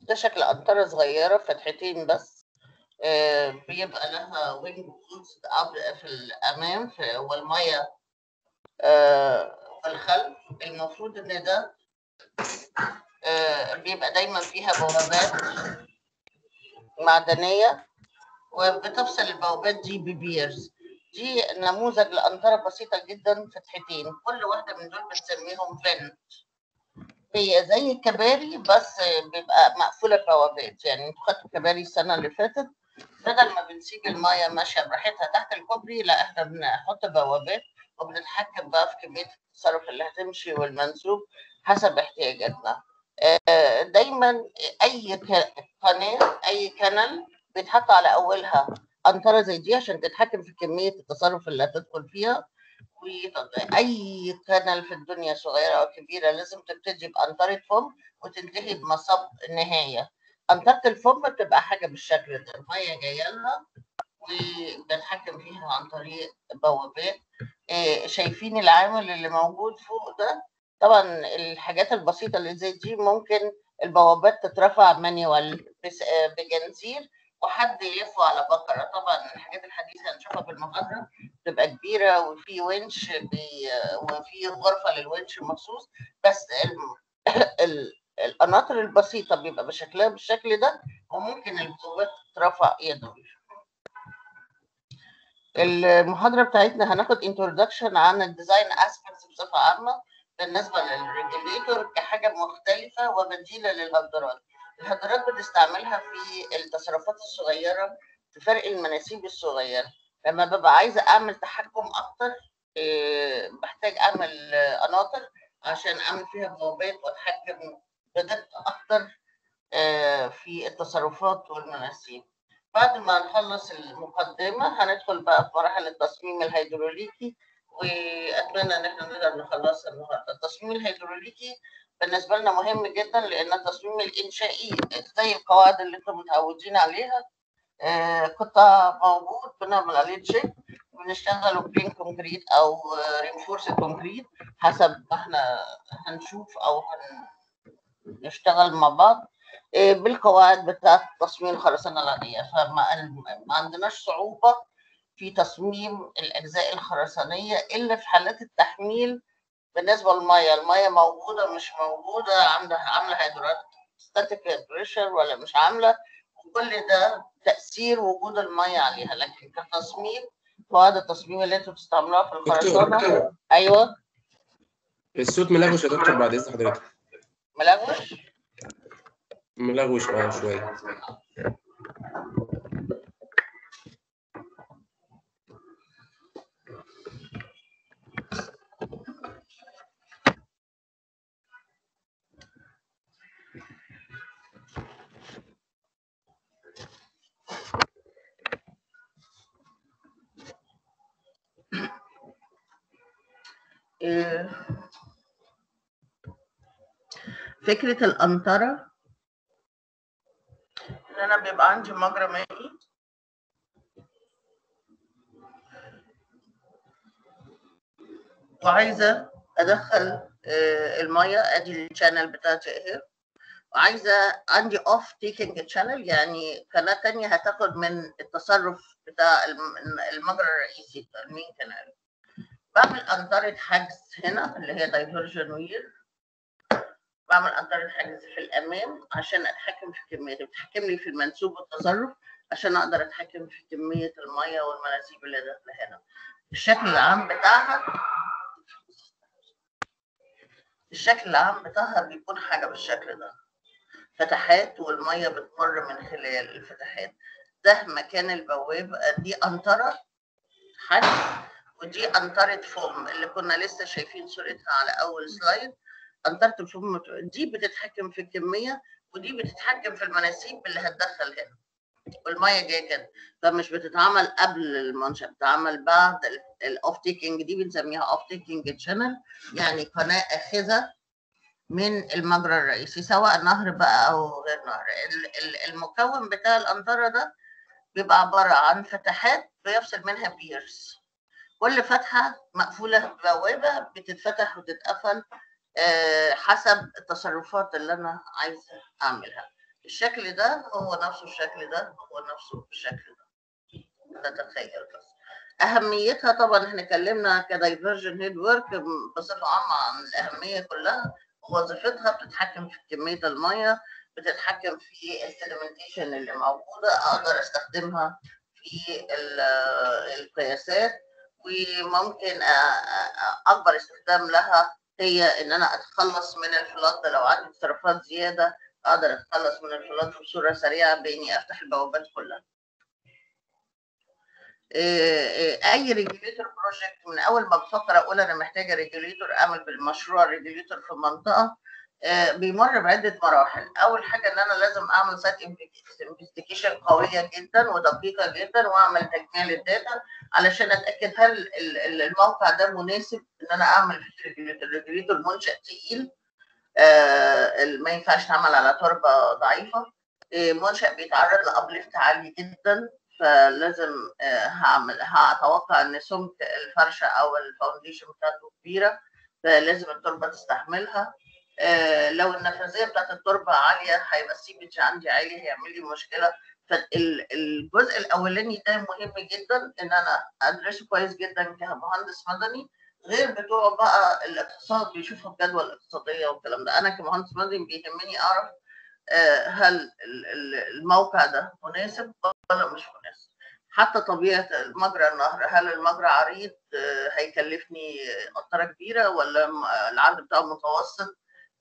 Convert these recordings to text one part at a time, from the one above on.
ده شكل قنطرة صغيرة فتحتين بس. آه، بيبقى لها wing walls في الأمام والمية آه، في الخلف المفروض إن ده آه، بيبقى دايما فيها بوابات معدنية وبتفصل البوابات دي ب piers. دي نموذج لقنطرة بسيطة جدا فتحتين. كل واحدة من دول بنسميهم vent هي زي الكباري بس بيبقى مقفولة بوابات يعني أنتوا خدتوا كباري السنة اللي فاتت. بدل ما بنسيب المايه ماشية براحتها تحت الكوبري لا إحنا بنحط بوابات وبنتحكم بقى في كمية التصرف اللي هتمشي والمنسوب حسب احتياجاتنا. آه، دايما أي ك- قناة أي كانال بيتحط على أولها. قنطرة زي دي عشان تتحكم في كمية التصرف اللي هتدخل فيها وأي كانال في الدنيا صغيرة أو كبيرة لازم تبتدي بقنطره فم وتنتهي بمصب النهايه قنطره الفم بتبقى حاجة بالشكل ده المية جاية لها وبنتحكم فيها عن طريق بوابات. إيه، شايفين العامل اللي موجود فوق ده طبعا الحاجات البسيطة اللي زي دي ممكن البوابات تترفع مانيوال آه، بجنزير وحد يلفه على بكرة. طبعا الحاجات الحديثة هنشوفها في المحاضرة تبقى كبيرة وفي ونش بي وفي غرفة للونش مخصوص بس ال- ال- القناطر البسيطة بيبقى بشكلها بالشكل ده وممكن البوابات تترفع يدوي المحاضرة بتاعتنا هناخد introduction عن ال design aspects بصفة عامة بالنسبة لل regulator كحاجة مختلفة وبديلة للهدارات الهدارات بنستعملها في التصرفات الصغيرة في فرق المناسيب الصغيرة. لما ببقى عايزة أعمل تحكم أكتر إيه، بحتاج أعمل آه، قناطر عشان أعمل فيها بوابات وأتحكم بدقه أكتر آه، في التصرفات والمناسيب. بعد ما نخلص المقدمة هندخل بقى في مراحل التصميم الهيدروليكي وأتمنى إن إحنا نقدر نخلصها النهاردة. التصميم الهيدروليكي بالنسبة لنا مهم جدا لأن التصميم الإنشائي زي القواعد اللي أنتم متعودين عليها آه، قطع موجود بنعمل عليه check بنشتغل plain concrete أو reinforced concrete حسب ما إحنا هنشوف أو هنشتغل مع بعض. إيه، بالقواعد بتاعة تصميم الخرسانة العادية. فما ما عندناش صعوبة في تصميم الأجزاء الخرسانية إلا في حالات التحميل بالنسبة للمية المية موجودة مش موجودة؟ عاملة عاملة hydro static pressure ولا مش عاملة؟ كل ده تأثير وجود المية عليها لكن كتصميم قواعد التصميم اللي أنتوا بتستعملوها في ديزاين الخرسانة أيوه. الصوت ملغوش يا دكتور بعد إذن حضرتك. ملغوش؟ ملغوش آه شوية. فكرة القنطرة إن أنا بيبقى عندي مجرى مائي. وعايزة أدخل آه، المية أدي ال channel بتاعتي أهي وعايزة عندي off-taking channel يعني قناة تانية هتاخد من التصرف بتاع الم- المجرى الرئيسي ال main canal بعمل قنطرة حجز هنا اللي هي دايفرجن وير. بعمل قنطرة حجز في الأمام عشان أتحكم في كمية بتحكم لي في المنسوب والتصرف عشان أقدر أتحكم في كمية المية والمناسيب اللي داخلة هنا. الشكل العام بتاعها الشكل العام بتاعها بيكون حاجة بالشكل ده. فتحات والمية بتمر من خلال الفتحات. ده مكان البوابة دي قنطرة حجز. ودي قنطرة فوم اللي كنا لسه شايفين صورتها على أول slide. قنطرة الفوم دي بتتحكم في الكمية ودي بتتحكم في المناسيب اللي هتدخل هنا. والمية جاية كده. فمش بتتعمل قبل المنشأ بتتعمل بعد ال off-taking دي بنسميها off-taking channel يعني قناة آخذة من المجرى الرئيسي سواء نهر بقى أو غير نهر. ال- ال- المكون بتاع القنطرة ده بيبقى عبارة عن فتحات بيفصل منها بيرس كل فتحة مقفولة ببوابه بتتفتح وتتقفل آه، حسب التصرفات اللي أنا عايزه أعملها. الشكل ده هو نفسه الشكل ده هو نفسه الشكل ده. تتخيل بس. أهميتها طبعا إحنا اتكلمنا كدايفرجن هيد ورك بصفة عامة عن الأهمية كلها. وظيفتها بتتحكم في كمية المية بتتحكم في ال sedimentation اللي موجودة أقدر أستخدمها في ال- القياسات. وممكن أ- أ- أكبر استخدام لها هي إن أنا أتخلص من ال flood لو عندي تصرفات زيادة أقدر أتخلص من ال flood بصورة سريعة بإني أفتح البوابات كلها. أي regulator project من أول ما بفكر أقول أنا محتاجة regulator أعمل بالمشروع regulator في منطقة آه، بيمر بعدة مراحل. أول حاجة إن أنا لازم أعمل site investigation قوية جدا ودقيقة جدا وأعمل تجميع لل data علشان أتأكد هل ال- ال- الموقع ده مناسب إن أنا أعمل regulator منشا تقيل. آه، ما ينفعش يتعمل على تربة ضعيفة. آه، منشا بيتعرض ل uplift عالي جدا فلازم آه، هعمل هتوقع إن سمك الفرشة أو ال foundation بتاعته كبيرة فلازم التربة تستحملها. آه، لو النفاذية بتاعت التربة عالية هيبقى السيبج عندي عالي هيعمل لي مشكلة. فالجزء الأولاني ده مهم جدا إن أنا أدرسه كويس جدا كمهندس مدني غير بتوع بقى الاقتصاد بيشوفوا الجدوى الاقتصادية والكلام ده. أنا كمهندس مدني بيهمني أعرف آه، هل ال- ال- الموقع ده مناسب ولا مش مناسب. حتى طبيعة مجرى النهر هل المجرى عريض آه، هيكلفني قطره كبيرة ولا العرض بتاعه متوسط؟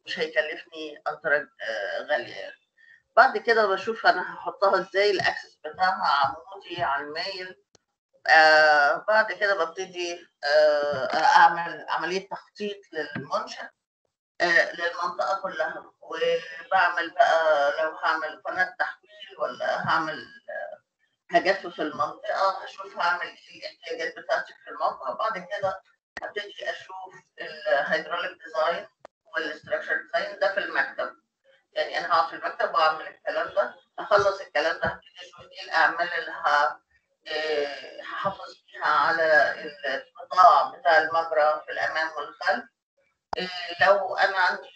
مش هيكلفني قطره آه، غالية. بعد كده بشوف أنا هحطها إزاي الأكسس بتاعها عمودي على المايل آه بعد كده ببتدي آه أعمل عملية تخطيط للمنشأ آه للمنطقة كلها. وبعمل بقى لو هعمل قناة تحويل ولا هعمل آه هجفف المنطقة أشوف هعمل إيه الاحتياجات بتاعتي في الموقع. بعد كده ابتدي أشوف ال hydraulic design وال structure design ده في المكتب. يعني أنا هقعد في المكتب وأعمل الكلام ده. اخلص الكلام ده. هبتدي أشوف إيه الأعمال اللي ه- إيه، هحافظ بيها على القطاع بتاع المجرى في الأمام والخلف. إيه، لو أنا عندي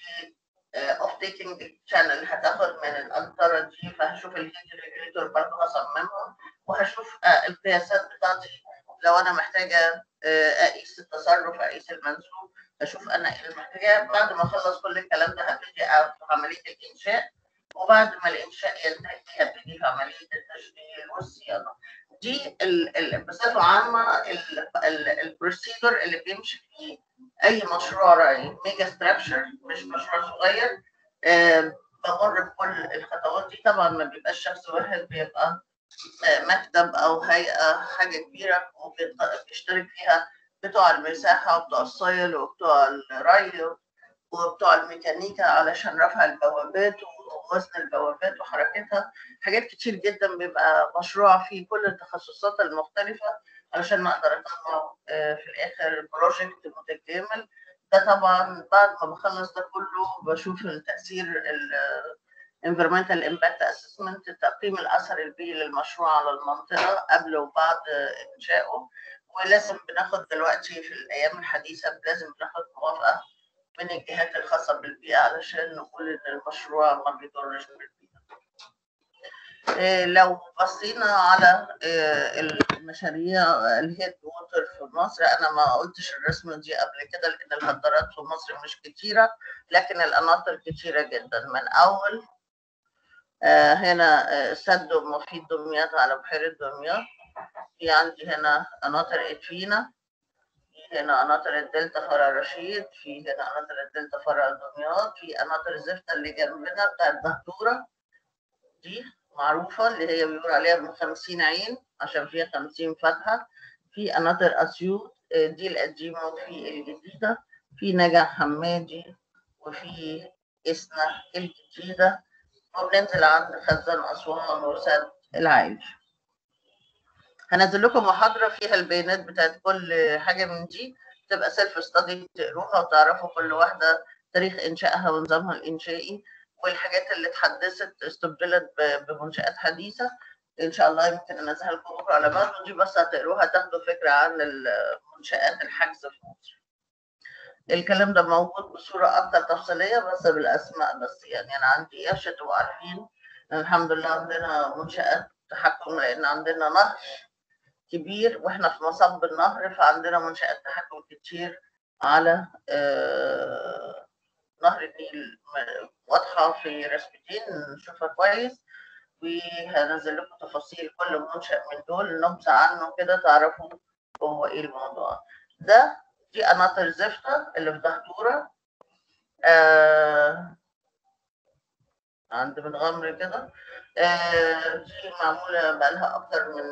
off-taking channel هتاخد من القنطرة دي فهشوف ال head regulator برضه هصممها وهشوف آه، القياسات بتاعتي. لو أنا محتاجة آه، أقيس التصرف أقيس المنسوب أشوف أنا إيه اللي محتاجاه بعد ما أخلص كل الكلام ده هبتدي في عملية الإنشاء وبعد ما الإنشاء ينتهي هبتدي في عملية التشغيل والصيانة. دي بصفة عامة ال procedure اللي بيمشي فيه أي مشروع ري. mega structure مش مشروع صغير. بمر بكل الخطوات دي. طبعا ما بيبقاش شخص واحد بيبقى آه، مكتب أو هيئة حاجة كبيرة وبيشترك فيها بتوع المساحة وبتوع الصيل وبتوع الري وبتوع الميكانيكا علشان رفع البوابات ووزن البوابات وحركتها. حاجات كتير جدا بيبقى مشروع فيه كل التخصصات المختلفة علشان أقدر اطلع آه، في الآخر بروجكت متكامل. ده طبعا بعد ما بخلص ده كله بشوف التأثير ال environmental impact assessment تقييم الأثر البيئي للمشروع على المنطقة قبل وبعد إنشائه. ولازم بناخد دلوقتي في الأيام الحديثة لازم بناخد موافقة من الجهات الخاصة بالبيئة علشان نقول إن المشروع ما بيضرش بالبيئة. إيه، لو بصينا على إيه، المشاريع ال head water في مصر أنا ما قلتش الرسمه دي قبل كده لأن الهدارات في مصر مش كتيرة لكن القناطر كتيرة جدا من أول آه، هنا آه، سد مفيد دمياط على بحيرة دمياط في عندي هنا قناطر ادفينا في هنا قناطر الدلتا فرع رشيد في هنا قناطر الدلتا فرع دمياط في قناطر زفتى اللي جنبنا بتاعت دهتورة دي معروفة اللي هي بيقول عليها من خمسين عين عشان فيها خمسين فتحة في قناطر أسيوط دي القديمة وفي الجديدة في نجع حمادي وفي إسنا الجديدة وبننزل عند خزان أسوان وسد العالي هنزل لكم محاضرة فيها البيانات بتاعت كل حاجة من دي تبقى سيلف ستادي تقروها وتعرفوا كل واحدة تاريخ إنشائها ونظامها الإنشائي والحاجات اللي اتحدثت استبدلت ب- بمنشآت حديثة. إن شاء الله يمكن انزلها لكم بكرة على بعض ودي بس هتقروها تاخدوا فكرة عن منشات الحجز في مصر. الكلام ده موجود بصورة أكتر تفصيلية بس بالأسماء بس. يعني أنا عندي قرش تبقوا عارفين الحمد لله عندنا منشآت تحكم لأن عندنا نهر. كبير وإحنا في مصب النهر فعندنا منشآت تحكم كتير على آه نهر النيل واضحة في رسمتين نشوفها كويس وهنزل لكم تفاصيل كل منشأ من دول نبذة عنه كده تعرفوا هو إيه الموضوع. ده دي قناطر زفتة اللي في دهدورة آه عند متغمر كده. آه دي معمولة بقالها أكتر من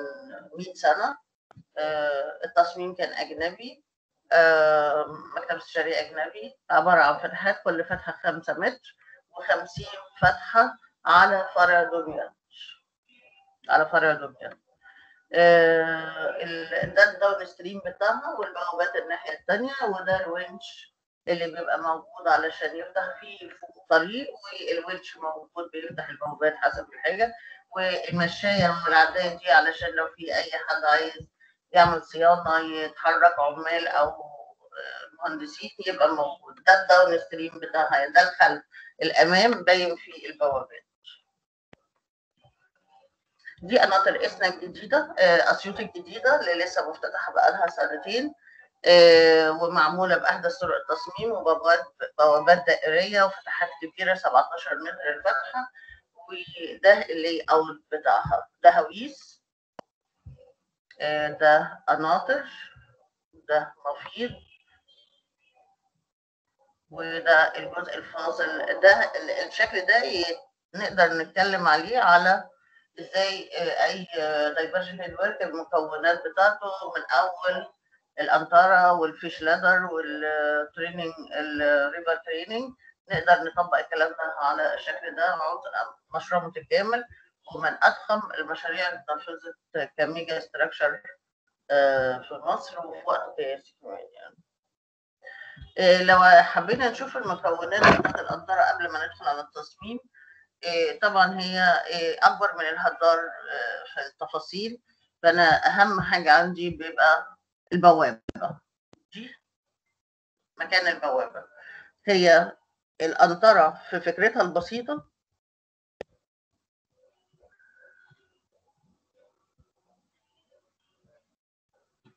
100 سنة. آه التصميم كان أجنبي. آه مكتب استشاري أجنبي. عبارة عن فتحات كل فتحة خمسة متر وخمسين فتحة على فرع دمياط. على فرع دمياط. ده ال downstream بتاعها والبوابات الناحية التانية وده الونش اللي بيبقى موجود علشان يفتح فيه فوق طريق والونش موجود بيفتح البوابات حسب الحاجة والمشاية والعداية دي علشان لو في أي حد عايز يعمل صيانة يتحرك عمال أو مهندسين يبقى موجود. ده ال downstream بتاعها ده الخلف. الأمام باين فيه البوابات. دي قناطر إسنا الجديدة أسيوط الجديدة اللي لسه مفتتحة بقالها سنتين. ومعمولة بأحدث طرق التصميم وبوابات بوابات دائرية وفتحات كبيرة 17 متر الفتحة وده ال layout بتاعها. ده هويس. ده قناطر ده مفيض وده الجزء الفاصل. ده الشكل ده نقدر نتكلم عليه على إزاي أي diversion network المكونات بتاعته من أول الانطره وال fish ladder وال training ال river training نقدر نطبق الكلام ده على الشكل ده. مشروع متكامل ومن أضخم المشاريع اللي اتنفذت كميجا ستراكشر في مصر وفي وقت قياسي كمان يعني. لو حبينا نشوف المكونات بتاعت القنطرة قبل ما ندخل على التصميم طبعا هي أكبر من الهدار في التفاصيل. فأنا أهم حاجة عندي بيبقى البوابة. دي مكان البوابة. هي القنطرة في فكرتها البسيطة.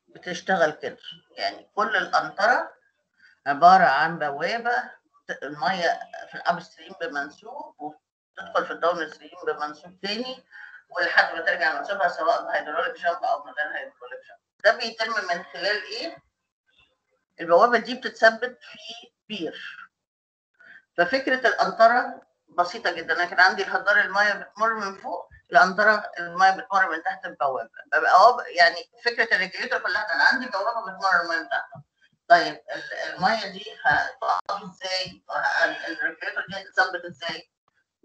بتشتغل كده. يعني كل القنطرة عبارة عن بوابة. المية في ال upstream بمنسوب وتدخل في ال downstream بمنسوب تاني. ولحد ما ترجع منسوبها سواء ب hydraulic jump أو من غير hydraulic jump ده بيتم من خلال إيه؟ البوابة دي بتتثبت في pier ففكرة القنطرة بسيطة جدا أنا كان عندي الهدار المية بتمر من فوق القنطرة المية بتمر من تحت البوابة ببقى يعني فكرة ال regulator كلها أنا عندي بوابة بتمر المية من تحت طيب المية دي هتقف إزاي؟ ال regulator دي هتتثبت إزاي؟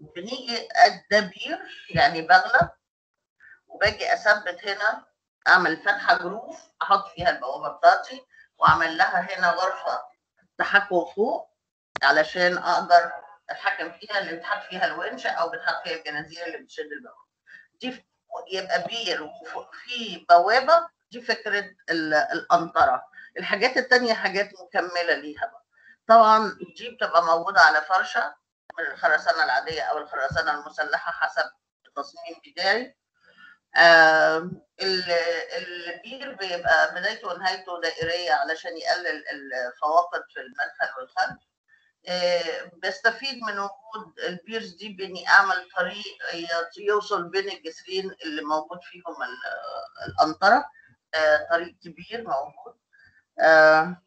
بنيجي ده pier يعني بغلة وباجي أثبت هنا اعمل فتحة جروف أحط فيها البوابة بتاعتي واعمل لها هنا غرفة تحكم فوق علشان أقدر اتحكم فيها اللي بتحط فيها الونش أو بتحط فيها الجنازير اللي بتشد البوابة. دي يبقى بير وفي بوابة دي فكرة القنطره الحاجات التانية حاجات مكملة ليها بقى. طبعا دي بتبقى موجودة على فرشة من الخرسانة العادية أو الخرسانة المسلحة حسب التصميم بتاعي البير بيبقى بدايته ونهايته دائرية علشان يقلل الفواقد في المدخل والخلف آه بستفيد من وجود البيرز دي بإني أعمل طريق يوصل بين الجسرين اللي موجود فيهم القنطرة آه طريق كبير موجود. آه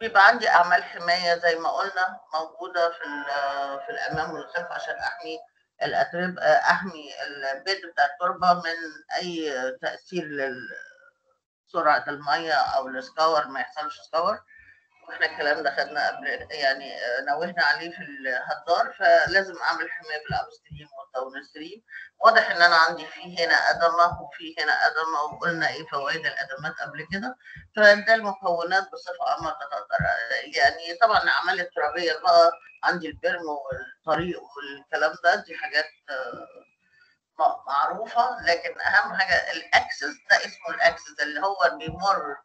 بيبقى عندي أعمال حماية زي ما قلنا موجودة في في الأمام والخلف عشان احمي الترعة أحمي ال bed بتاع الترعة من أي تأثير لسرعه المية أو ال scour ما يحصلش scour وإحنا الكلام ده خدنا قبل يعني آه، نوهنا عليه في الهدار فلازم أعمل حماية بال upstream وال downstream واضح إن أنا عندي في هنا أدمة وفي هنا أدمة وقلنا إيه فوائد الأدمات قبل كده. فده المكونات بصفة عامة بتقدر يعني طبعا الأعمال الترابية بقى عندي ال berm والطريق والكلام ده دي حاجات آه، معروفة. لكن أهم حاجة الاكسس ده اسمه الاكسس اللي هو بيمر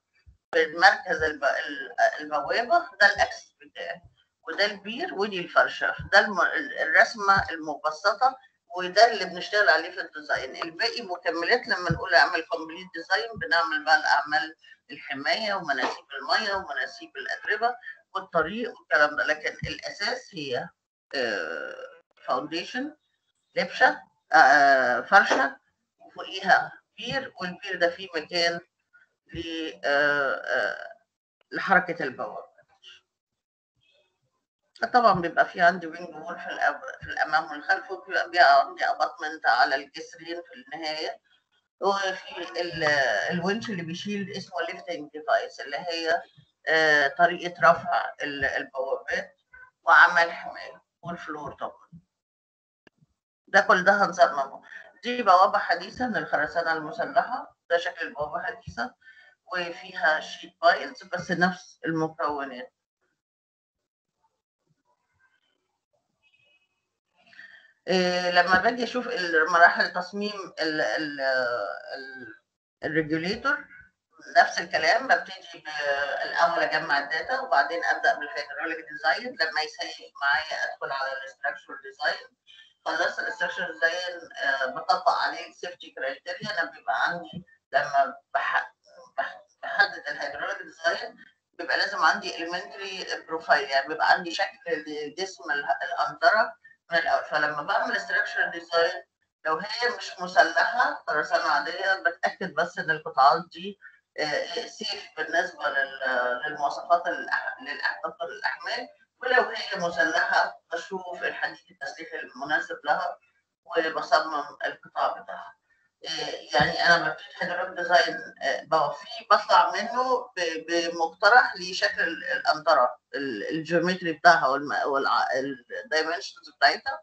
بالمركز الب- ال- البوابة ده ال axis بتاعي وده ال pier ودي الفرشة ده الم- الرسمة المبسطة وده اللي بنشتغل عليه في ال design. الباقي مكملات لما نقول أعمل complete design بنعمل بقى الأعمال الحماية ومناسيب المية ومناسيب الترعة والطريق والكلام ده. لكن الأساس هي foundation لبشة آه، فرشة وفوقيها pier وال pier ده فيه مكان آه، آه، لحركة البوابه طبعا بيبقى في عندي wing wall في. في الأمام والخلف وبيبقى بيبقى عندي abutment على الجسرين في النهاية. وفي ال- الونش اللي بيشيل اسمه lifting device اللي هي آه، طريقة رفع ال- البوابات وعمل حماية. وال floor طبعا. ده كل ده هنصممه دي بوابة حديثه من الخرسانه المسلحة. ده شكل البوابة حديثه وفيها sheet piles بس نفس المكونات. إيه، لما باجي أشوف مراحل تصميم ال ال ال ال regulator نفس الكلام ببتدي الأول أجمع ال data وبعدين أبدأ بال hydraulic design. لما يسهل معايا أدخل على ال structure design خلصت ال structure design بطبق عليه ال safety criteria أنا بيبقى عندي لما بحدد ال hydraulic design بيبقى لازم عندي elementary profile يعني بيبقى عندي شكل لجسم ال- القنطره من الأول. فلما بعمل structure design لو هي مش مسلحة خرسانه عادية بتأكد بس إن القطاعات دي safe بالنسبة لل- للمواصفات للأحداث الاحمال ولو هي مسلحة بشوف الحديد التسليحي المناسب لها وبصمم القطاع بتاعها. يعني أنا ببتدي hydraulic design آه، بوفيه بطلع منه بمقترح لشكل ال- القنطره ال- ال geometry بتاعها وال dimensions بتاعتها.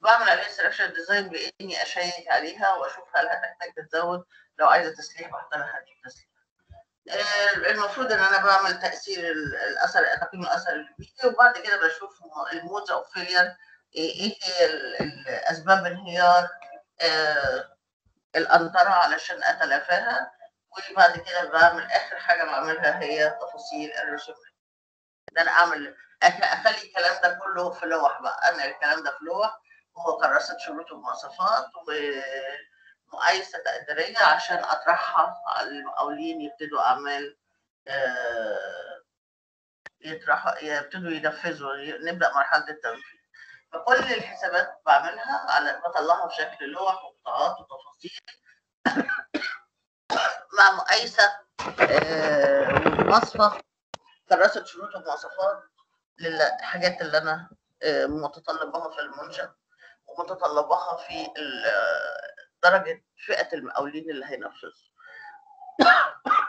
بعمل عليها structure design بإني أشيك عليها وأشوف هل هتحتاج تتزود. لو عايزة تسليح بحط لها تسليح. آه، المفروض إن أنا بعمل تأثير ال- الأثر تقييم الأثر البيئي وبعد كده بشوف ال modes of failure إيه هي ال- ال- أسباب انهيار آه، القنطره علشان اتلافاها وبعد كده بعمل آخر حاجة بعملها هي تفاصيل الرسومات. إن أنا أعمل أخ- أخلي الكلام ده كله في لوح بقى. أنا الكلام ده في لوح وهو كراسة شروط ومواصفات ومقايسه تقديرية عشان أطرحها على المقاولين يبتدوا أعمال آه، يطرحوا يبتدوا ينفذوا نبدأ مرحلة التنفيذ. فكل الحسابات بعملها على بطلعها في شكل لوح وقطاعات وتفاصيل. مع مقايسة آه، ومواصفة. كراسه شروط ومواصفات للحاجات اللي أنا آه، متطلباها في المنشأ ومتطلباها في آه، درجة فئة المقاولين اللي هينفذوا.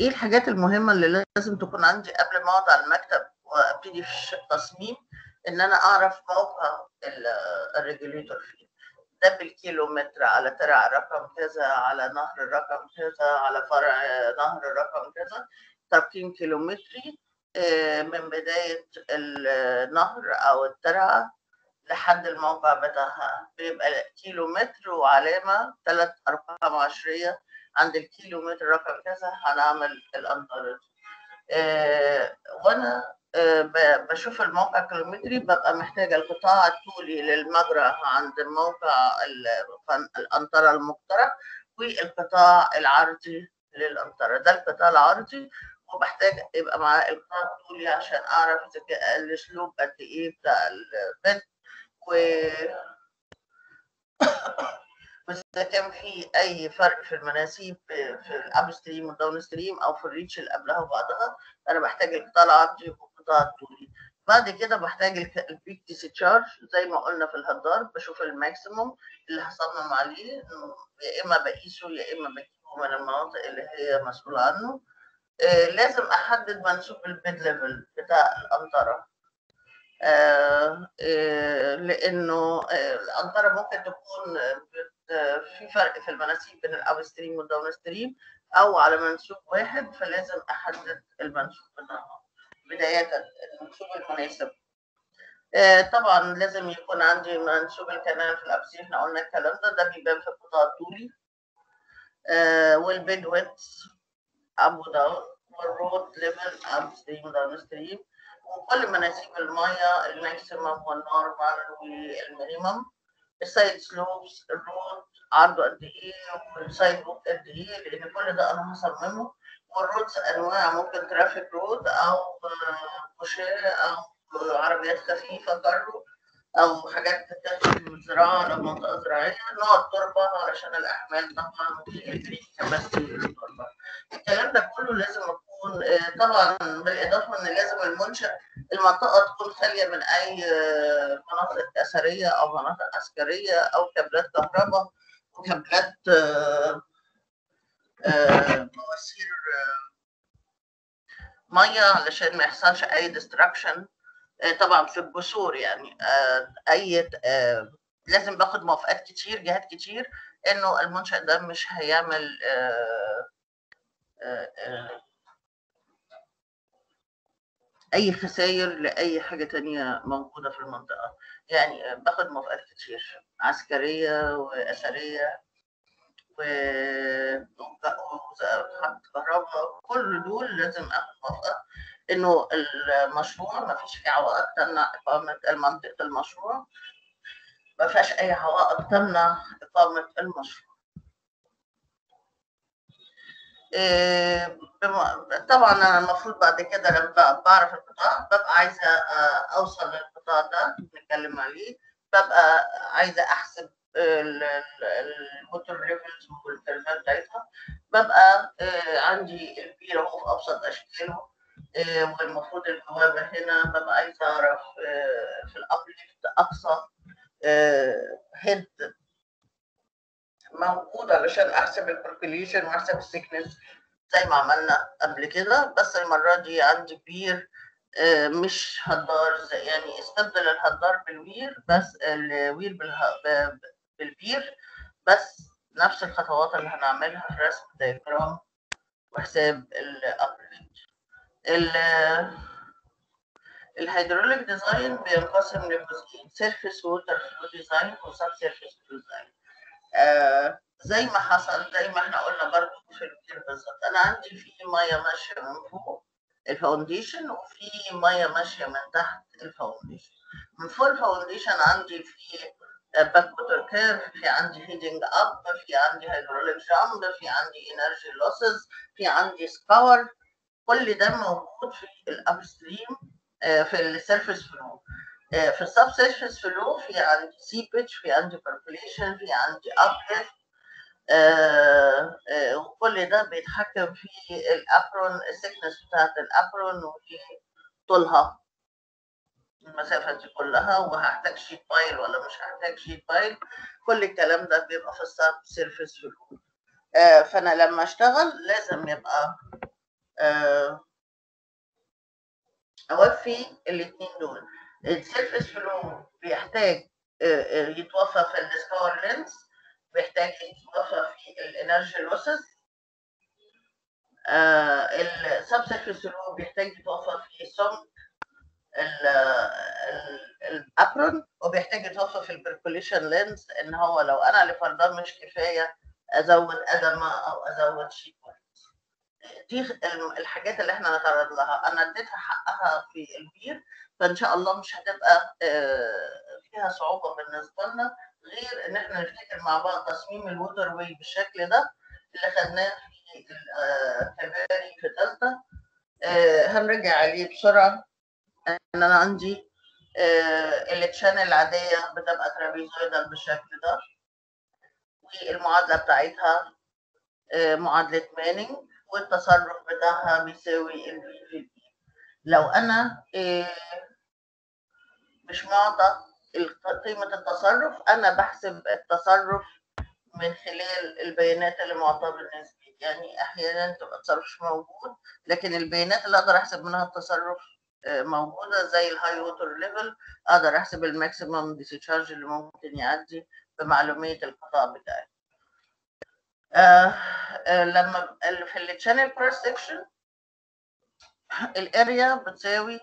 إيه الحاجات المهمة اللي لازم تكون عندي قبل ما أقعد على المكتب وأبتدي في التصميم إن أنا أعرف موقع ال- الريجوليتور. فيه. ده بالكيلومتر على ترع رقم كذا على نهر رقم كذا على فرع نهر رقم كذا. ترقيم كيلومتري آه، من بداية النهر أو الترعة لحد الموقع بتاعها. بيبقى كيلومتر وعلامة ثلاث أرقام عشرية عند الكيلومتر رقم كذا هنعمل الأمطار آه، وأنا بشوف الموقع كيلومتري ببقى محتاجة القطاع الطولي للمجرى عند موقع ال- الأنطرة المقترح والقطاع العرضي للأنطرة. ده القطاع العرضي وبحتاج يبقى معاه القطاع الطولي عشان أعرف ال slope قد إيه بتاع ال bed و وإذا كان في أي فرق في المناسيب في ال upstream وال downstream أو في ال reach اللي قبلها وبعدها أنا بحتاج القطاع العرضي والقطاع الطولي بعد كده بحتاج ال peak discharge زي ما قلنا في الهدار بشوف ال maximum اللي هصمم عليه يا إما بقيسه يا إما بجيبه من المناطق اللي هي مسؤولة عنه. آه، لازم أحدد منسوب ال bed level بتاع القنطره آه، آه، لأنه آه، القنطره ممكن تكون في فرق في المناسيب بين ال upstream وال downstream أو على منسوب واحد فلازم أحدد المنسوب بتاعها. بدايه المنسوب المناسب. آه، طبعا لازم يكون عندي منسوب ال canal في الأبسي. إحنا قلنا الكلام ده ده بيبان في القطاع الطولي. آه، وال bed width up و down وال road level upstream و downstream وكل مناسيب المية الماكسيمم والنورمال والمينيمم. السايد سلوبس الرود عرضه قد إيه وال side walk قد إيه لأن كل ده أنا هصممه. وال roads أنواع ممكن traffic road أو مشاة أو عربيات خفيفة كارو أو حاجات تتاخد من الزراعة لو منطقة زراعية. نوع التربه علشان الأحمال طبعا وال bearing capacity التربة. الكلام ده كله لازم يكون آه، طبعا بالإضافة إن لازم المنشأ المنطقة تكون خالية من أي آه، مناطق أثرية أو مناطق عسكرية أو كابلات كهرباء وكابلات آه، آه، مواسير آه، مية علشان ما يحصلش أي ديستراكشن طبعا في الجسور يعني آه، أي آه، لازم باخد موافقات كتير جهات كتير إنه المنشأ ده مش هيعمل آه، آه، آه، أي خسائر لأي حاجة تانية موجودة في المنطقة. يعني باخد موافقات كتير عسكرية وأثرية. و وخط كهرباء كل دول لازم اخد إنه المشروع ما فيش فيه عوائق تمنع إقامة منطقه المشروع. ما فيهاش أي عوائق تمنع إقامة المشروع. إيه، طبعا أنا المفروض بعد كده لما بعرف القطاع ببقى عايزة أوصل للقطاع ده نتكلم عليه. ببقى عايزة أحسب ال water levels والكلمات بتاعتها. ببقى آه، عندي ال pier اهو في أبسط أشكاله آه، والمفروض البوابه هنا. ببقى عايزه أعرف آه، في ال uplift أقصى head موجود علشان أحسب ال percolation وأحسب ال thickness زي ما عملنا قبل كده. بس المرة دي عندي pier مش هدار يعني استبدل الهدار بال weir بس ال weir بال pier بس نفس الخطوات اللي هنعملها في رسم diagram وحساب ال uplift ال hydraulic design بينقسم لجزئين surface water flow design و subsurface flow design زي ما حصل زي ما إحنا قلنا برضو في الكتير بالظبط. أنا عندي في مية ماشية من فوق ال foundation وفي مية ماشية من تحت ال foundation من فوق ال foundation عندي في back water curve في عندي heading up في عندي hydraulic jump في عندي energy losses في عندي scour كل ده موجود في ال upstream في ال surface flow في ال subsurface flow في عندي seepage في عندي percolation في عندي uplift وكل ده بيتحكم في ال apron ال thickness بتاعت ال apron وفي طولها. المسافة دي كلها وهحتاج sheet pile ولا مش هحتاج sheet pile كل الكلام ده بيبقى في ال subsurface flow فأنا لما أشتغل لازم يبقى آه، أوفي الاثنين دول. ال surface flow بيحتاج آه، آه، يتوفى في ال scour length بيحتاج يتوفى في ال energy losses ال subsurface flow بيحتاج يتوفى في سمك ال apron وبيحتاج يتوفى في ال percolation length إن هو لو أنا اللي فرضان مش كفاية أزود ادمه أو أزود sheet دي الحاجات اللي إحنا نتعرض لها. أنا اديتها حقها في ال pier فإن شاء الله مش هتبقى آه، فيها صعوبة بالنسبة لنا غير إن إحنا نفتكر مع بعض تصميم ال water way بالشكل ده اللي خدناه في الكباري في ثالثه هنرجع عليه بسرعة. ان أنا عندي آه، ال channel العادية بتبقى trapezoidal بالشكل ده والمعادلة بتاعتها آه، معادلة مانينج والتصرف بتاعها بيساوي ال A في V لو أنا آه، مش معطى قيمة التصرف أنا بحسب التصرف من خلال البيانات اللي معطاة بالنسبة لي. يعني أحيانا تبقى التصرف مش موجود لكن البيانات اللي أقدر أحسب منها التصرف موجودة زي ال high water level أقدر أحسب ال maximum discharge اللي ممكن يعدي بمعلومية القطاع بتاعي. آه آه لما في ال channel بير section الاريا بتساوي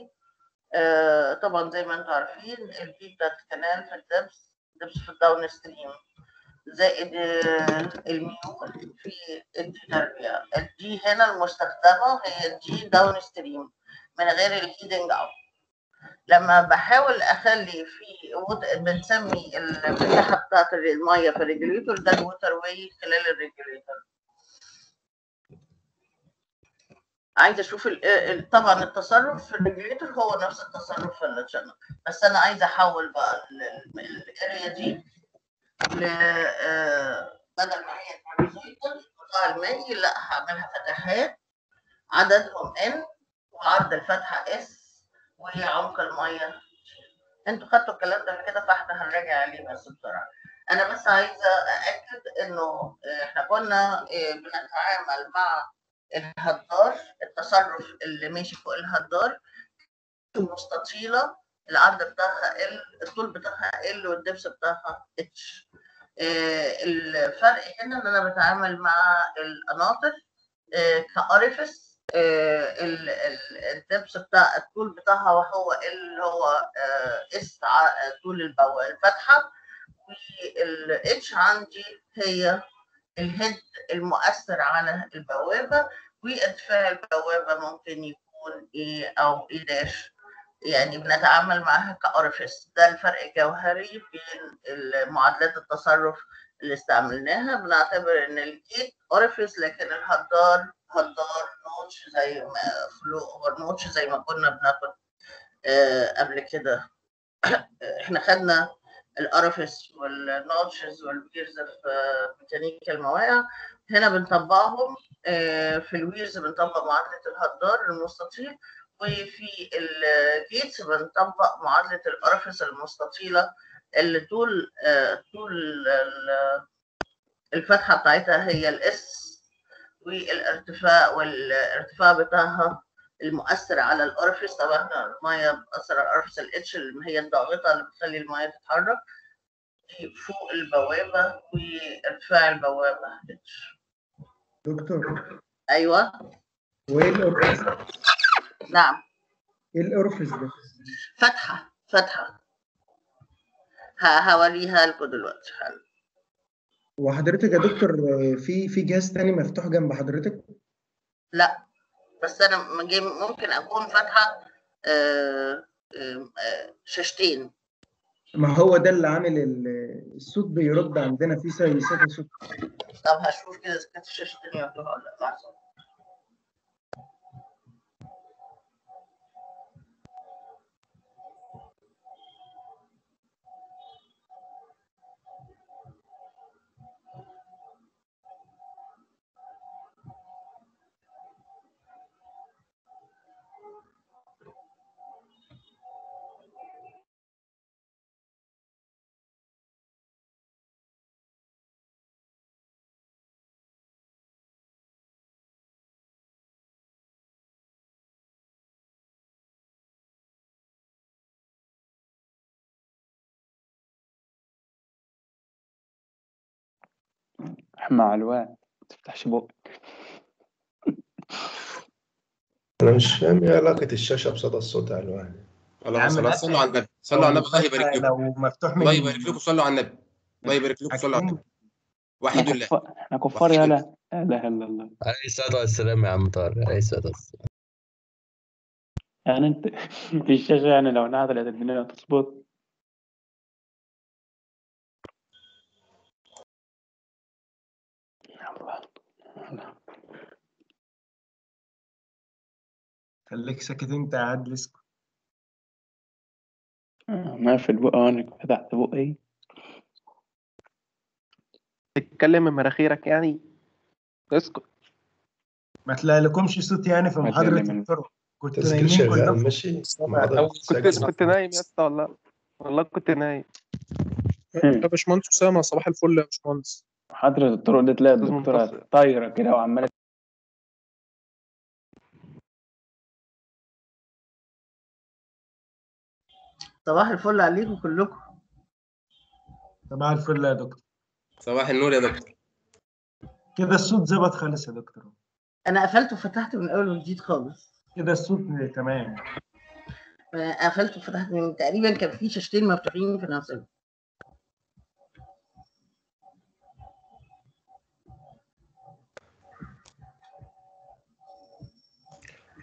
آه طبعا زي ما أنتم عارفين البي بتاعت الكنال في الدبس دبس في الداون ستريم زائد آه، الميول في الدي تربيع الدي هنا المستخدمة هي الدي داون ستريم من غير الهيدنج اوت لما بحاول أخلي في بنسمي المساحة بتاعت المية في الريجوليتور ده الووتر واي خلال الريجوليتور. عايزه أشوف ال- طبعا التصرف في ال regulator هو نفس التصرف في ال channel بس أنا عايزه أحول بقى ال- ال- ال area دي ل آه، بدل ما هي trapezoidal القطاع المائي لا هعملها فتحات. عددهم N وعرض الفتحه S وهي عمق المية. أنتوا خدتوا الكلام ده كده فاحنا هنراجع عليه بس بسرعة. أنا بس عايزة أأكد إنه إحنا كنا آه، بنتعامل مع الهدار التصرف اللي ماشي فوق الهدار. مستطيلة العرض بتاعها ال الطول بتاعها ال وال depth بتاعها H الفرق هنا إن أنا بتعامل مع القناطر آه، آه، ال- ال- ال depth بتاع الطول بتاعها وهو اللي هو آه، S ع- طول البو- الفتحة والاتش عندي هي الهيد المؤثر على البوابة وارتفاع البوابة ممكن يكون a أو a dash يعني بنتعامل معاها ك orifice ده الفرق الجوهري بين معادلات التصرف اللي استعملناها. بنعتبر إن ال gate orifice لكن الهدار هدار notch زي ما flow notch زي ما كنا بناخد آه قبل كده. إحنا خدنا ال orifice وال notches وال weirs في ميكانيكا الموائع. هنا بنطبقهم آه، في ال weirs بنطبق معادلة الهدار المستطيل وفي ال gates بنطبق معادلة ال orifice المستطيلة اللي طول آه، طول ال- الفتحة بتاعتها هي ال S والارتفاع والارتفاع بتاعها المؤثر على ال orifice طبعا المية بتأثر على ال orifice ال H اللي هي الضاغطة اللي بتخلي المية تتحرك. فوق البوابة وارتفاع البوابة H دكتور أيوه. وإيه ال orifice نعم. إيه ال orifice ده؟ فتحة فتحة. هوريها لكم دلوقتي حالا. وحضرتك يا دكتور في في جهاز تاني مفتوح جنب حضرتك؟ لا بس جاي- ممكن أكون فاتحة آه، آه، آه، شاشتين. ما هو ده اللي عامل ال- الصوت بيرد عندنا في سيسات صوت طب هشوف كده إذا كانت الشاشتين يعطوها ولا لأ. مع الوقت. ما تفتحش بقك. أنا مش فاهم إيه علاقة الشاشة بصدى الصوت يا الوان الله يا عم صلوا على النبي. صلوا على النبي. الله يبارك لكم لو مفتوح من الله يبارك لكم صلوا على النبي. الله يبارك لكم صلوا على النبي. وحيد الله. إحنا كفار يا. لا. لا إله إلا الله. عليه الصلاة والسلام يا عم طارق. عليه الصلاة والسلام. يعني انت في الشاشة يعني لو نعدلت الدنيا تظبط خليك ساكت انت يا عادل اسكت. آه، ما في البق أنا فتحت بقي. تتكلم من مناخيرك يعني. اسكت. ما تلاقي لكمش صوت يعني في محاضرة الطرق كنت نايمين كلكم. ماشي. كنت. كنت نايم يا اسطى والله. والله كنت نايم. يا باشمهندس أسامة صباح الفل يا باشمهندس. محاضرة الطرق دي تلاقي الدكتورة. طايرة كده وعمالة صباح الفل عليكم كلكم. صباح الفل يا دكتور. صباح النور يا دكتور. كده الصوت ظبط خالص يا دكتور. أنا قفلت وفتحت من أول وجديد خالص. كده الصوت تمام. قفلت وفتحت من تقريبا كان في شاشتين مفتوحين في نفس الوقت.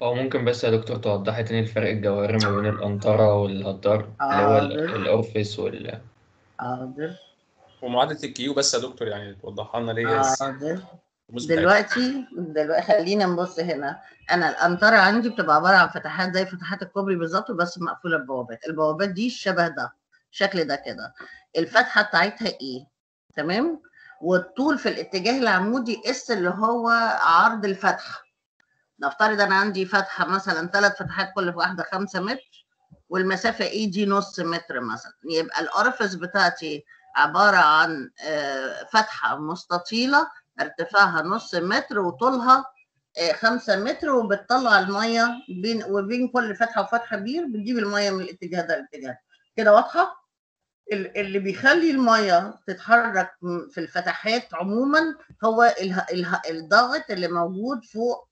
هو ممكن بس يا دكتور توضحي تاني الفرق الجوهري ما بين القنطرة والهدار اللي هو ال- حاضر. ال orifice وال حاضر. ومعادلة ال Q بس يا دكتور يعني توضحها لنا ليه؟ بس حاضر. دلوقتي دلوقتي خلينا نبص هنا. أنا القنطره عندي بتبقى عبارة عن فتحات زي فتحات الكوبري بالظبط بس مقفولة ببوابات. البوابات دي الشبه ده الشكل ده كده. الفتحة بتاعتها a؟ تمام؟ والطول في الاتجاه العمودي S اللي هو عرض الفتحة. نفترض أنا عندي فتحة مثلا ثلاث فتحات كل واحدة 5 متر والمسافة إيه دي نص متر مثلا يبقى الارفس بتاعتي عبارة عن آه، فتحة مستطيلة ارتفاعها نص متر وطولها آه، خمسة متر وبتطلع المية بين وبين كل فتحة وفتحة بير بتجيب المية من الاتجاه ده للاتجاه ده. كده واضحة؟ ال- اللي بيخلي المية تتحرك في الفتحات عموما هو الضغط اللي موجود فوق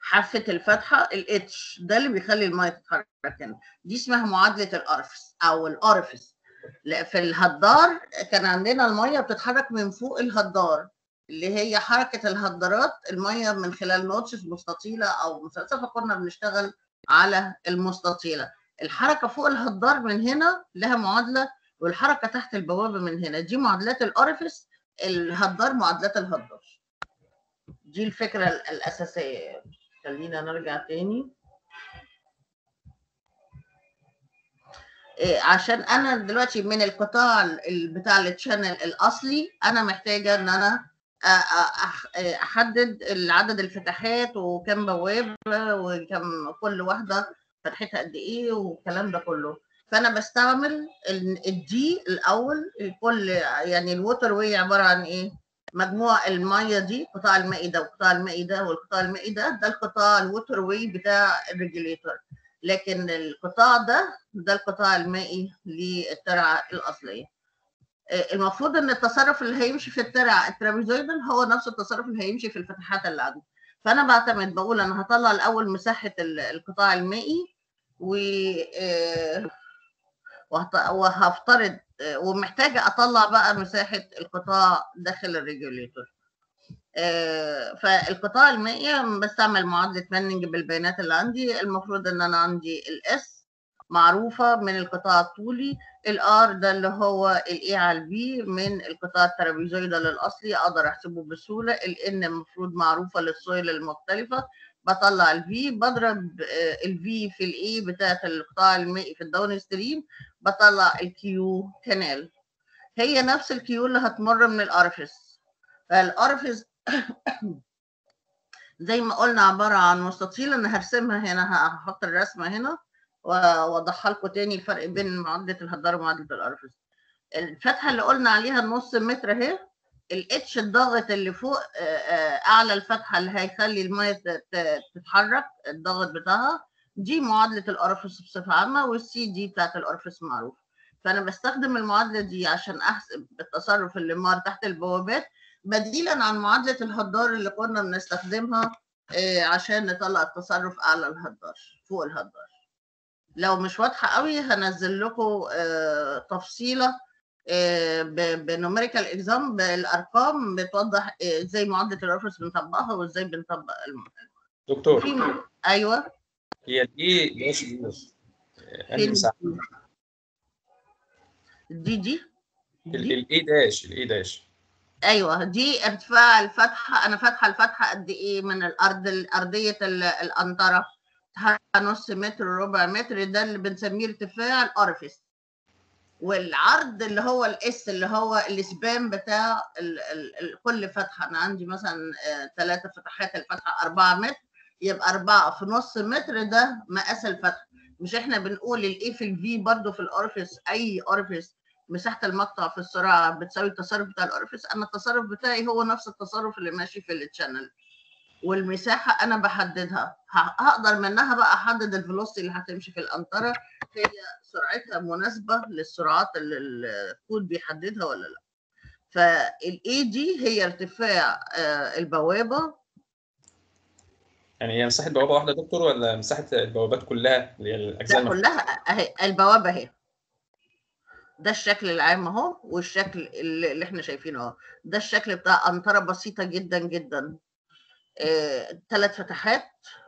حافة الفتحة ال H ده اللي بيخلي المية تتحرك هنا. دي اسمها معادلة ال orifice أو ال orifice. لا في الهدار كان عندنا المية بتتحرك من فوق الهدار اللي هي حركة الهدارات المية من خلال notches مستطيلة أو مثلثة فكنا بنشتغل على المستطيلة. الحركة فوق الهدار من هنا لها معادلة والحركة تحت البوابة من هنا. دي معادلات ال orifice الهدار معادلات الهدار. دي الفكرة ال- الأساسية خلينا نرجع تاني. إيه، عشان أنا دلوقتي من القطاع ال- بتاع ال channel الأصلي أنا محتاجة إن أنا أحدد العدد الفتحات وكم بوابه وكم كل واحدة فتحتها قد إيه والكلام ده كله. فأنا بستعمل ال- الدي الأول كل يعني ال water way عبارة عن إيه؟ مجموع المية دي القطاع المائي ده والقطاع المائي ده والقطاع المائي ده ده القطاع ال water way بتاع ال regulator لكن القطاع ده ده القطاع المائي للترعة الأصلية. آه، المفروض إن التصرف اللي هيمشي في الترعة ال trapezoidal هو نفس التصرف اللي هيمشي في الفتحات اللي عندي. فأنا بعتمد بقول أنا هطلع الأول مساحة ال- القطاع المائي و آه، وهفترض ومحتاجة أطلع بقى مساحة القطاع داخل ال regulator. آه، فالقطاع المائي بستعمل معادلة Manning بالبيانات اللي عندي. المفروض إن أنا عندي ال S معروفة من القطاع الطولي ال R ده اللي هو ال A على ال P من القطاع ال trapezoidal الاصلي أقدر أحسبه بسهولة. ال n المفروض معروفة لل soil المختلفة. بطلع ال V بضرب ال V في ال A بتاعت القطاع المائي في ال downstream بطلع ال Q canal هي نفس ال Q اللي هتمر من ال orifice فال orifice زي ما قلنا عبارة عن مستطيل أنا هرسمها هنا هحط الرسمة هنا وأوضحها لكم تاني الفرق بين معادلة الهدار ومعادلة ال orifice الفتحة اللي قلنا عليها النص متر أهي ال H الضغط اللي فوق آه، آه، أعلى الفتحة اللي هيخلي المية تتحرك الضغط بتاعها دي معادلة ال orifice بصفة عامة وال C دي بتاعت ال orifice معروف. فأنا بستخدم المعادلة دي عشان أحسب التصرف اللي مار تحت البوابات. بديلا عن معادلة الهدار اللي كنا بنستخدمها آه، عشان نطلع التصرف أعلى الهدار فوق الهدار. لو مش واضحة قوي هنزل لكم تفصيلة بنوميريكال إكزام بالأرقام بتوضح آه، إزاي معادله الرفرنس بنطبقها وإزاي بنطبق الم... دكتور. في أيوه. هي دي مساحة؟ دي دي. الايه داش الايه داش؟ أيوه دي ارتفاع الفتحة أنا فاتحة الفتحة قد إيه من الأرض الارضيه ال- القنطره نص متر ربع متر ده اللي بنسميه ارتفاع ال orifice والعرض اللي هو ال S اللي هو ال span بتاع ال ال ال كل فتحة. أنا عندي مثلا ثلاثة فتحات الفتحة. 4 متر. يبقى 4 في نص متر ده مقاس الفتحة. مش إحنا بنقول ال A في ال V برضو في ال orifice. أي orifice مساحة المقطع في السرعه بتساوي التصرف بتاع ال orifice. أنا التصرف بتاعي هو نفس التصرف اللي ماشي في ال channel والمساحة أنا بحددها. هقدر منها بقى أحدد ال velocity اللي هتمشي في القنطرة هي سرعتها مناسبة للسرعات اللي الكود بيحددها ولا لأ. ف ال A دي هي ارتفاع آه، البوابة. يعني هي مساحة بوابة واحدة يا دكتور ولا مساحة البوابات كلها اللي هي الأجزاء؟ كلها أهي البوابة أهي. ده الشكل العام أهو والشكل اللي إحنا شايفينه أهو. ده الشكل بتاع قنطره بسيطة جدا جدا. ثلاث فتحات. ال-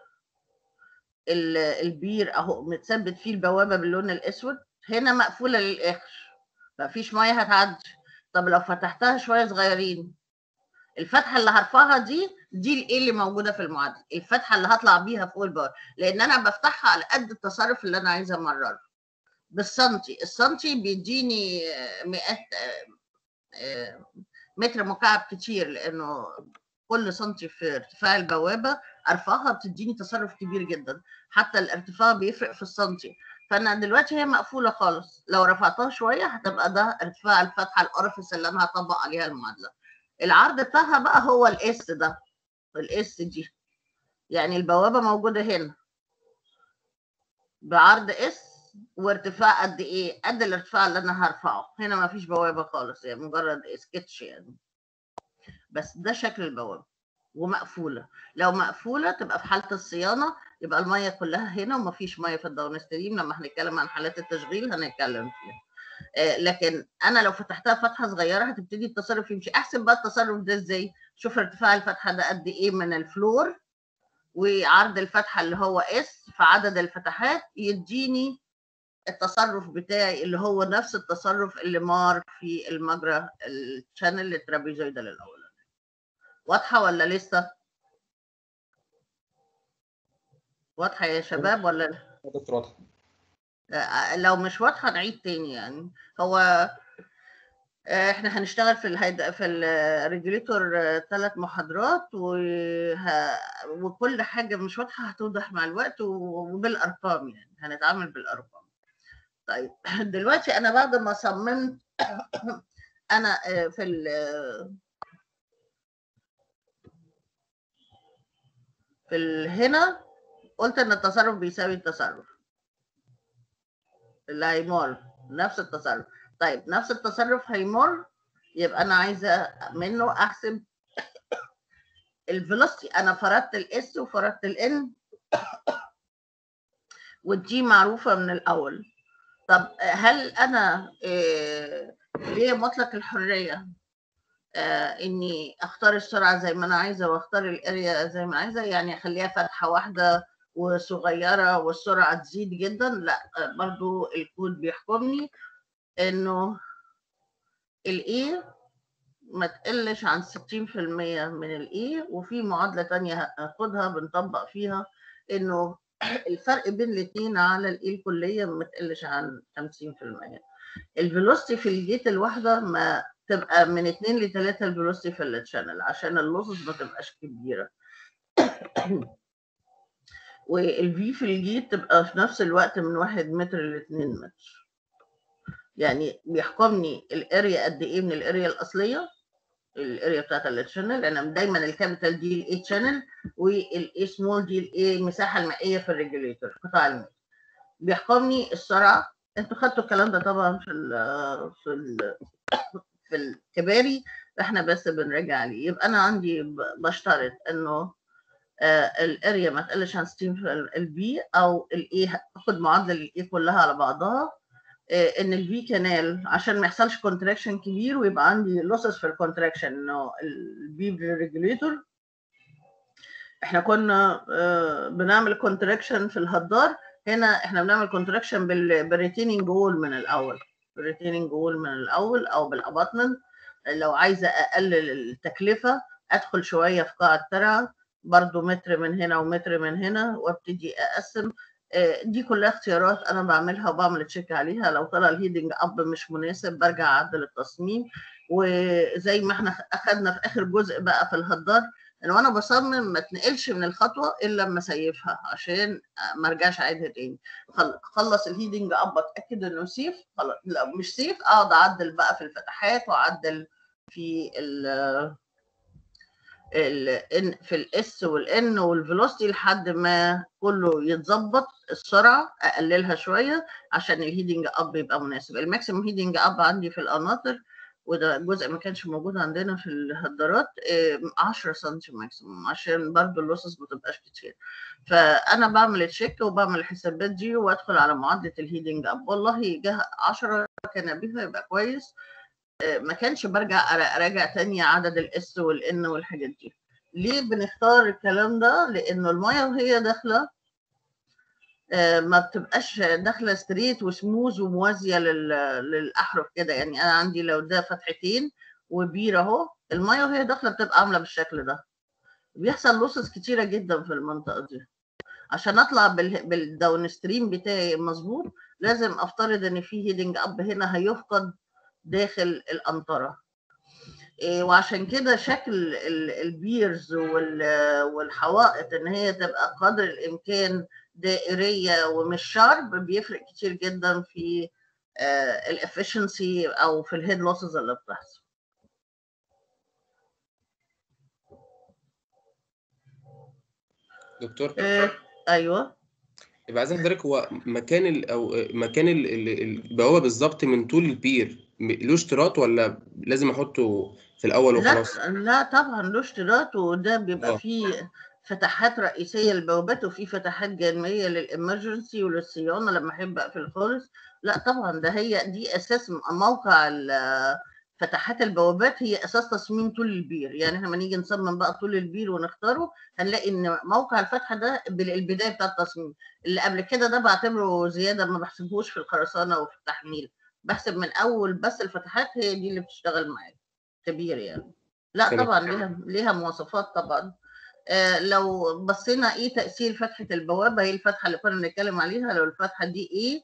البير أهو متثبت فيه البوابة باللون الأسود هنا مقفولة للآخر مفيش مية هتعدي. طب لو فتحتها شوية صغيرين الفتحة اللي هرفعها دي دي الإيه اللي موجودة في المعادلة؟ الفتحة اللي هطلع بيها فوق البار لأن أنا بفتحها على قد التصرف اللي أنا عايزة أمرره. بالسنتي السنتي بيديني مئات آه، آه، متر مكعب كتير لأنه كل سنتي في ارتفاع البوابة ارفعها بتديني تصرف كبير جدا حتى الارتفاع بيفرق في السنتي. فأنا دلوقتي هي مقفولة خالص. لو رفعتها شوية هتبقى ده ارتفاع الفتحة ال orifice اللي أنا هطبق عليها المعادلة. العرض بتاعها بقى هو ال S ده ال S دي. يعني البوابة موجودة هنا. بعرض S وارتفاع قد إيه؟ قد الارتفاع اللي أنا هرفعه. هنا ما فيش بوابة خالص يعني مجرد سكتش يعني. بس ده شكل البوابة. ومقفولة. لو مقفولة تبقى في حالة الصيانة يبقى المية كلها هنا وما فيش مية في ال downstream لما هنتكلم عن حالات التشغيل هنتكلم فيها. آه، لكن أنا لو فتحتها فتحة صغيرة هتبتدي التصرف يمشي. أحسب بقى التصرف ده إزاي؟ شوف ارتفاع الفتحة ده قد إيه من ال floor وعرض الفتحة اللي هو S في عدد الفتحات يديني التصرف بتاعي اللي هو نفس التصرف اللي مار في المجرى ال channel ال trapezoidal الاولاني واضحة ولا لسه؟ واضحة يا شباب ولا لا؟ يا دكتور واضح آه، لو مش واضحة نعيد تاني يعني. هو آه، إحنا هنشتغل في ال head... في ال regulator ثلاث محاضرات وه... وكل حاجة مش واضحة هتوضح مع الوقت وبالأرقام يعني. هنتعامل بالأرقام. طيب دلوقتي أنا بعد ما صممت أنا آه، في ال... في. هنا قلت ان التصرف بيساوي التصرف اللي هيمر نفس التصرف طيب نفس التصرف هيمر يبقى أنا عايزه منه احسب ال velocity أنا فرضت ال S وفرضت ال N وال D معروفه من الأول طب هل أنا آه، ليا مطلق الحريه إني أختار السرعة زي ما أنا عايزة وأختار ال area زي ما عايزة يعني أخليها فتحه واحدة وصغيرة والسرعة تزيد جدا. لأ آه، برضو الكود بيحكمني إنه ال A ما تقلش عن 60% من ال A وفي معادلة تانية هاخدها بنطبق فيها إنه الفرق بين الاثنين على ال A الكلية ما تقلش عن 50% ال velocity في ال gate الواحدة ما تبقى من 2 ل 3 ال velocity في ال channel عشان ال losses ما تبقاش كبيرة. وال V في ال gate تبقى في نفس الوقت من 1 متر ل 2 متر. يعني بيحكمني ال area قد إيه من ال area الأصلية ال area بتاعت ال channel لأن دايما ال capital دي ال A channel والاي سمول دي ال A المساحه المائية في ال regulator قطاع الماء بيحكمني السرعه أنتوا خدتوا الكلام ده طبعا في ال في ال في الكباري إحنا بس بنراجع عليه. يبقى أنا عندي بشترط إنه آه، ال area ما تقلش عن 60 في ال B أو ال A اخد معادله ال A كلها على بعضها. آه، إن ال V canal عشان ما يحصلش contraction كبير ويبقى عندي losses في ال contraction إنه ال V regulator إحنا كنا آه، بنعمل contraction في الهدار. هنا إحنا بنعمل contraction بال retaining wall من الأول. بال retaining wall من الأول أو بال abutment لو عايزة أقلل التكلفة أدخل شوية في قاع الترعه برضو متر من هنا ومتر من هنا وأبتدي أقسم. آه، دي كلها اختيارات أنا بعملها وبعمل check عليها. لو طلع ال heading up مش مناسب برجع أعدل التصميم. وزي ما إحنا أخدنا في آخر جزء بقى في الهدار ان وأنا بصمم ما اتنقلش من الخطوة إلا لما ا save ها عشان ما ارجعش اعيدها تاني. خل- خلص ال heading up اتأكد انه safe خلاص لو مش safe اقعد اعدل بقى في الفتحات واعدل في ال ال في ال S وال N وال velocity لحد ما كله يتظبط السرعة اقللها شوية عشان ال heading up يبقى مناسب. ال maximum heading up عندي في القناطر وده جزء ما كانش موجود عندنا في الهدارات آه، 10 سم maximum عشان برضو ال losses ما تبقاش كتير. فأنا بعمل check وبعمل الحسابات دي وأدخل على معادلة ال heading up والله جه 10 كان بيها يبقى كويس. آه، ما كانش برجع أراجع تاني عدد ال S وال N والحاجات دي. ليه بنختار الكلام ده؟ لأنه المية وهي داخلة ما بتبقاش داخلة straight و smooth وموازية لل- للأحرف كده. يعني أنا عندي لو ده فتحتين و pier أهو المية وهي داخلة بتبقى عاملة بالشكل ده. بيحصل losses كتيرة جدا في المنطقة دي. عشان أطلع بال- بال downstream بتاعي مظبوط لازم أفترض إن في heading up هنا هيفقد داخل القنطره إيه، وعشان كده شكل ال- ال piers وال- والحوائط إن هي تبقى قدر الإمكان دائرية ومش sharp بيفرق كتير جدا في ال efficiency أو في ال head losses اللي بتحصل. دكتور؟ إيه، أيوه. يبقى عايز حضرتك هو مكان ال أو مكان ال- ال- البوابه بالظبط من طول البير له اشتراط ولا لازم أحطه في الأول لا وخلاص لا طبعا له اشتراط وده بيبقى آه. فيه فتحات رئيسية للبوابات وفي فتحات جانبية للإمرجنسي وللصيانة لما أحب أقفل خالص. لا طبعا ده هي دي أساس م- موقع فتحات البوابات هي أساس تصميم طول البير. يعني إحنا لما نيجي نصمم بقى طول البير ونختاره هنلاقي إن موقع الفتحة ده بال- البداية بتاع التصميم. اللي قبل كده ده بعتبره زيادة ما بحسبهوش في الخرسانة وفي التحميل. بحسب من أول بس الفتحات هي دي اللي بتشتغل معايا. كبير يعني. لا طبعا ليها ليها مواصفات طبعا. لو بصينا إيه تأثير فتحة البوابة هي الفتحة اللي كنا بنتكلم عليها لو الفتحة دي إيه؟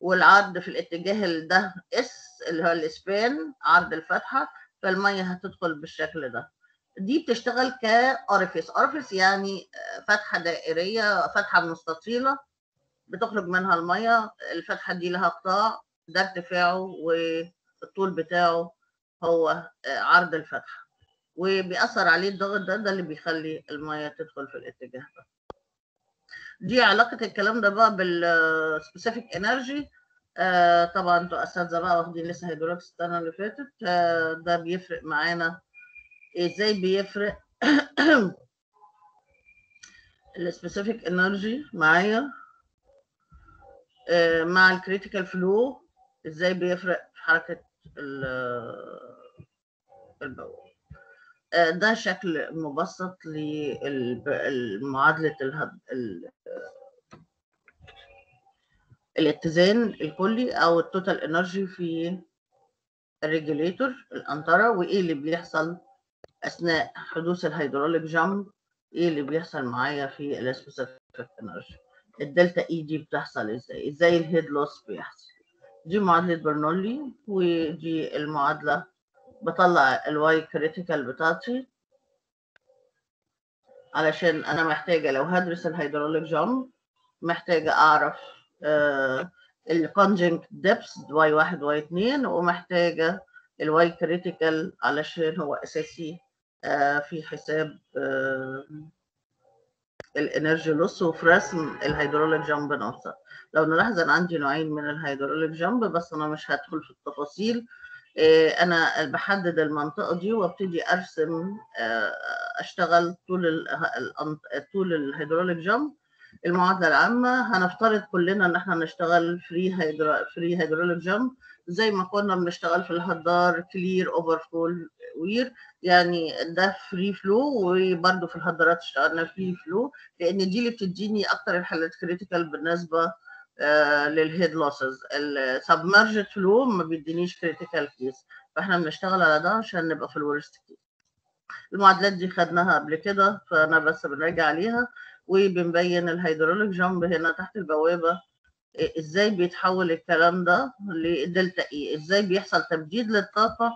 والعرض في الاتجاه ال- ده اس اللي هو الاسبان عرض الفتحة فالمية هتدخل بالشكل ده. دي بتشتغل ك orifice orifice يعني آه، فتحة دائرية فتحة مستطيلة بتخرج منها المية. الفتحة دي لها قطاع ده ارتفاعه والطول بتاعه هو آه، عرض الفتحة. وبيأثر عليه الضغط ده ده اللي بيخلي المية تدخل في الاتجاه ده. دي علاقة الكلام ده بقى بال specific energy طبعا أنتوا اساتذه بقى واخدين لسه hydraulics السنة اللي فاتت. آه ده بيفرق معانا. إزاي بيفرق؟ ال specific energy معايا. آه مع ال critical flow إزاي بيفرق في حركة ال- ال pool آه، ده شكل مبسط لمعادلة الاتزان الكلي أو ال total energy في ال regulator القنطرة وإيه اللي بيحصل أثناء حدوث ال hydraulic jump إيه اللي بيحصل معايا في ال specific energy ال delta E دي بتحصل إزاي إزاي ال head loss بيحصل. دي معادلة برنولي ودي المعادلة بطلع ال Y critical بتاعتي علشان أنا محتاجة لو هدرس ال hydraulic jump محتاجة أعرف ال conjugate depths Y واحد Y اتنين ومحتاجة ال Y critical علشان هو أساسي آه، في حساب ال energy loss وفي رسم ال hydraulic jump نفسه لو نلاحظ أنا عندي نوعين من ال hydraulic jump بس أنا مش هدخل في التفاصيل. أنا بحدد المنطقة دي وابتدي أرسم آه، أشتغل طول طول ال hydraulic jump المعادلة العامة هنفترض كلنا إن إحنا نشتغل free hydro free hydraulic jump زي ما كنا بنشتغل في الهدار clear overfall weir يعني ده free flow وبرده في الهدارات اشتغلنا free flow لأن دي اللي بتديني أكتر الحالات critical بالنسبة آه، لل head losses ال submerged flow ما بيدينيش critical case فاحنا بنشتغل على ده عشان نبقى في ال worst case المعادلات دي خدناها قبل كده فأنا بس بنراجع عليها وبنبين ال hydraulic jump هنا تحت البوابة. إزاي بيتحول الكلام ده ل delta E إزاي بيحصل تبديد للطاقة؟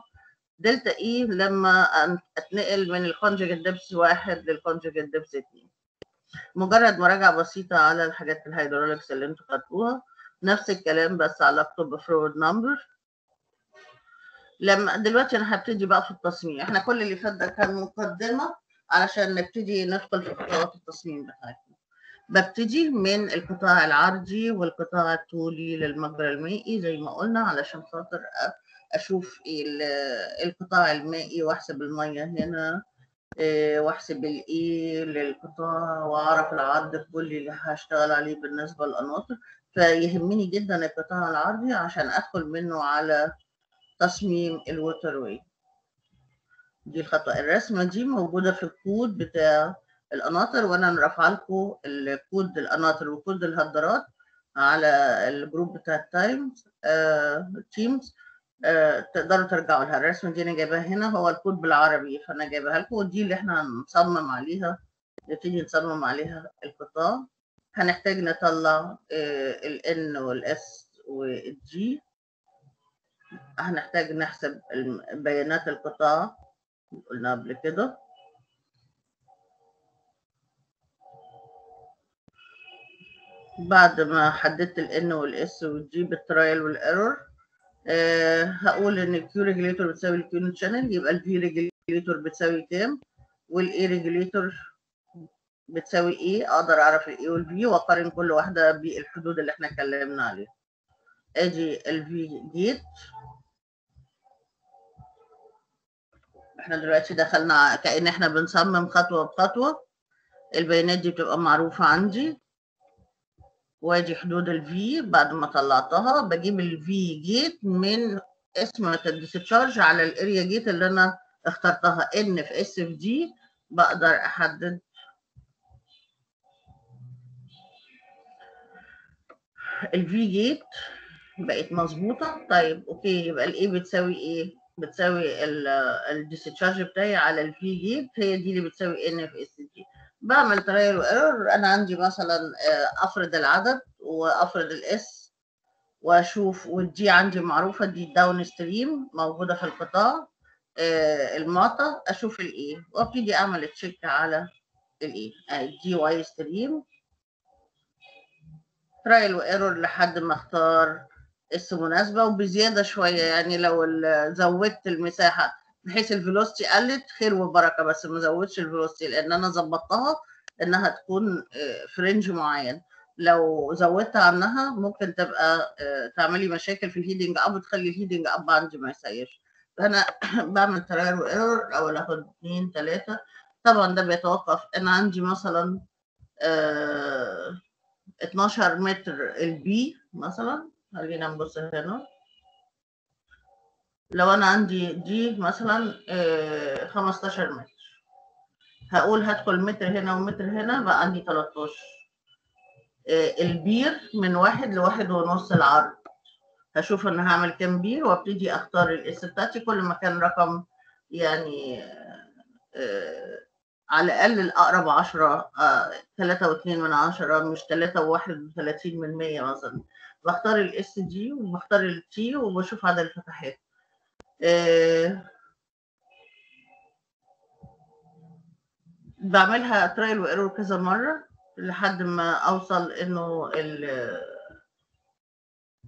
delta E لما أن- أتنقل من ال conjugate depth واحد لل conjugate depth اتنين. مجرد مراجعة بسيطة على الحاجات ال hydraulics اللي أنتوا خدتوها نفس الكلام بس علاقته ب Froude number. لما دلوقتي أنا هبتدي بقى في التصميم. إحنا كل اللي فات ده كان مقدمة علشان نبتدي ندخل في خطوات التصميم بتاعتنا. ببتدي من القطاع العرضي والقطاع الطولي للمجرى المائي زي ما قلنا علشان خاطر أشوف ال- القطاع المائي وأحسب المية هنا. واحسب ال A للقطاع وأعرف العرض الكلي اللي هشتغل عليه بالنسبة للقناطر فيهمني جدا القطاع العرضي عشان أدخل منه على تصميم ال water way دي الخطوة. الرسمة دي موجودة في الكود بتاع القناطر وأنا رافعه لكم الكود القناطر وكود الهدارات على الجروب بتاع ال Teams آه، Teams. آه، تقدروا ترجعوا لها. الرسمة دي أنا جايباها هنا هو الكود بالعربي فأنا جايبها لكم ودي اللي إحنا هنصمم عليها. نبتدي نصمم عليها القطاع. هنحتاج نطلع ال N وال S وال G. هنحتاج نحسب بيانات القطاع. قلنا قبل كده. بعد ما حددت ال N وال S وال G بال trial وال error آه هقول إن ال Q regulator بتساوي ال Q channel يبقى ال V regulator بتساوي كام؟ وال A regulator بتساوي إيه أقدر أعرف ال A وال V وأقارن كل واحدة بالحدود اللي إحنا اتكلمنا عليها. ادي ال V gate إحنا دلوقتي دخلنا كأن إحنا بنصمم خطوة بخطوة. البيانات دي بتبقى معروفة عندي. وادي حدود ال V بعد ما طلعتها. بجيب ال V gate من اسم ال discharge على ال area gate اللي أنا اخترتها. N في S في D بقدر أحدد. ال V gate بقت مظبوطة. طيب okay. يبقى ال A بتساوي إيه بتساوي ال discharge بتاعي على ال V gate هي دي اللي بتساوي N في S G بعمل trial و error أنا عندي مثلا آه، أفرض العدد وأفرض ال S وأشوف وال D عندي معروفة دي ال downstream موجودة في القطاع آه، المعطى أشوف ال A وأبتدي أعمل check على ال A ال downstream trial و error لحد ما اختار S مناسبة وبزيادة شوية يعني لو زودت المساحة بحيث ال velocity قلت خير وبركة بس ما زودش ال velocity لأن أنا ظبطتها إنها تكون آه، في range معين. لو زودت عنها ممكن تبقى آه، تعملي مشاكل في ال heading up تخلي ال heading up عندي ما يسيرش. فانا بعمل trial و error أو أخد اثنين ثلاثة طبعا ده بيتوقف. أنا عندي مثلا آه 12 متر ال B مثلا. خلينا نبص هنا. لو أنا عندي دي مثلا آه، 15 متر. هقول هدخل متر هنا ومتر هنا بقى عندي 13 آه، البير من واحد لواحد ونص العرض. هشوف أنا هعمل كام بير وأبتدي أختار ال S بتاعتي. كل ما كان رقم يعني آه، على الأقل الأقرب 10 3 و2 من 10 مش 3 و31 من 100 مثلا. بختار ال S دي وبختار ال T وبشوف عدد الفتحات. بعملها trial و error كذا مرة لحد ما أوصل إنه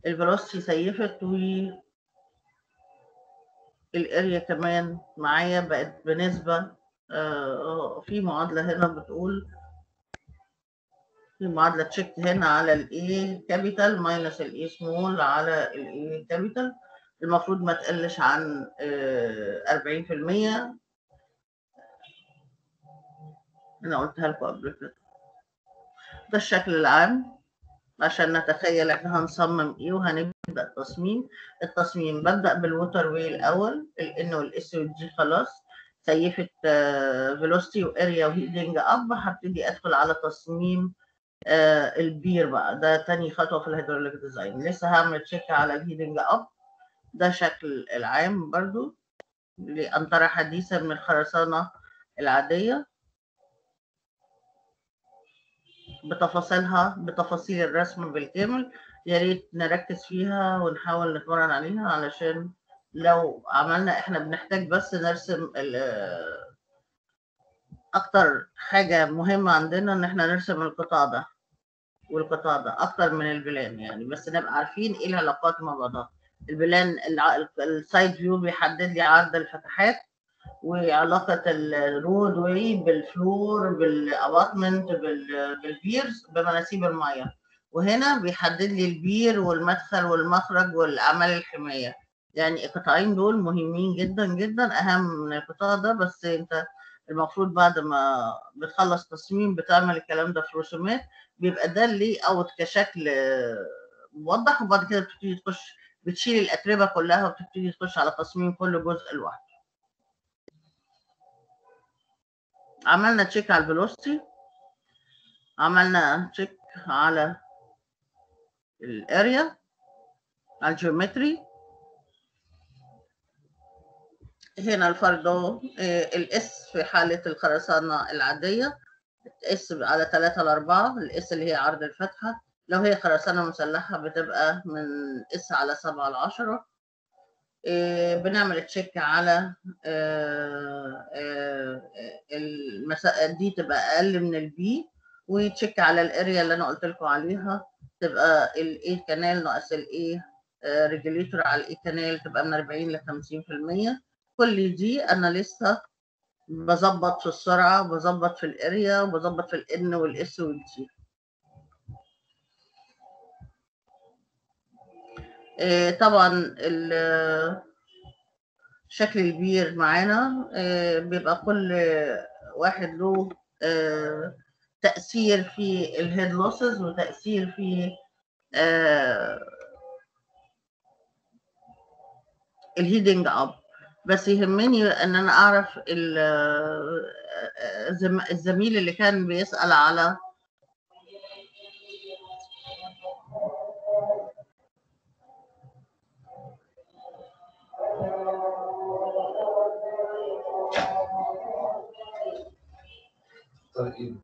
ال velocity safe وال area كمان معايا بقت بنسبة آه، في معادلة هنا بتقول في معادلة check هنا على ال A capital minus ال A small على ال A capital المفروض ما تقلش عن آه، 40% أنا قلتها لكم قبل كده. ده الشكل العام. عشان نتخيل إحنا هنصمم إيه وهنبدأ التصميم. التصميم ببدأ بالووتر واي الأول الان والاس والجي خلاص. safe velocity و area و heading up هبتدي أدخل على تصميم آه، البير بقى. ده تاني خطوة في ال hydraulic design لسه هعمل check على ال heading up ده شكل العام برضو لأنطرة حديثة من الخرسانة العادية. بتفاصيلها بتفاصيل الرسم بالكامل يا ريت نركز فيها ونحاول نتمرن عليها علشان لو عملنا إحنا بنحتاج بس نرسم أكتر حاجة مهمة عندنا إن إحنا نرسم القطاع ده والقطاع ده أكتر من البلان يعني بس نبقى عارفين إيه العلاقات مع بعضها. ال plan ال side view بيحدد لي عرض الفتحات وعلاقة الرود واي بالفلور بالاباتمنت بالبيرز بمناسيب المية. وهنا بيحدد لي البير والمدخل والمخرج والأعمال الحماية. يعني القطاعين دول مهمين جدا جدا. أهم من القطاع ده بس أنت المفروض بعد ما بتخلص تصميم بتعمل الكلام ده في رسومات بيبقى ده ال layout كشكل موضح وبعد كده بتبتدي تخش بتشيل الأتربة كلها وبتبتدي تخش على تصميم كل جزء لوحده. عملنا check على ال velocity عملنا check على ال area على ال geometry. هنا الفرق أهو ال S في حالة الخرسانة العادية S على 3 ل 4 ال S اللي هي عرض الفتحة لو هي خرسانة مسلحة بتبقى من S على 7 ل 10 إيه، بنعمل check على آه، آه، المسا... دي تبقى أقل من ال B و check على ال area اللي أنا قلت لكم عليها. تبقى ال A canal ناقص ال A regulator على ال A canal تبقى من 40 ل 50% كل دي أنا لسه بظبط في السرعة بظبط في الاريا وبظبط في الان والاس والجي طبعا ال- شكل البير معانا آه، بيبقى كل واحد له آه، تأثير في ال head losses وتأثير في الهيدنج اب بس يهمني إن أنا أعرف ال- آه، الزم- الزميل اللي كان بيسأل على nasta'in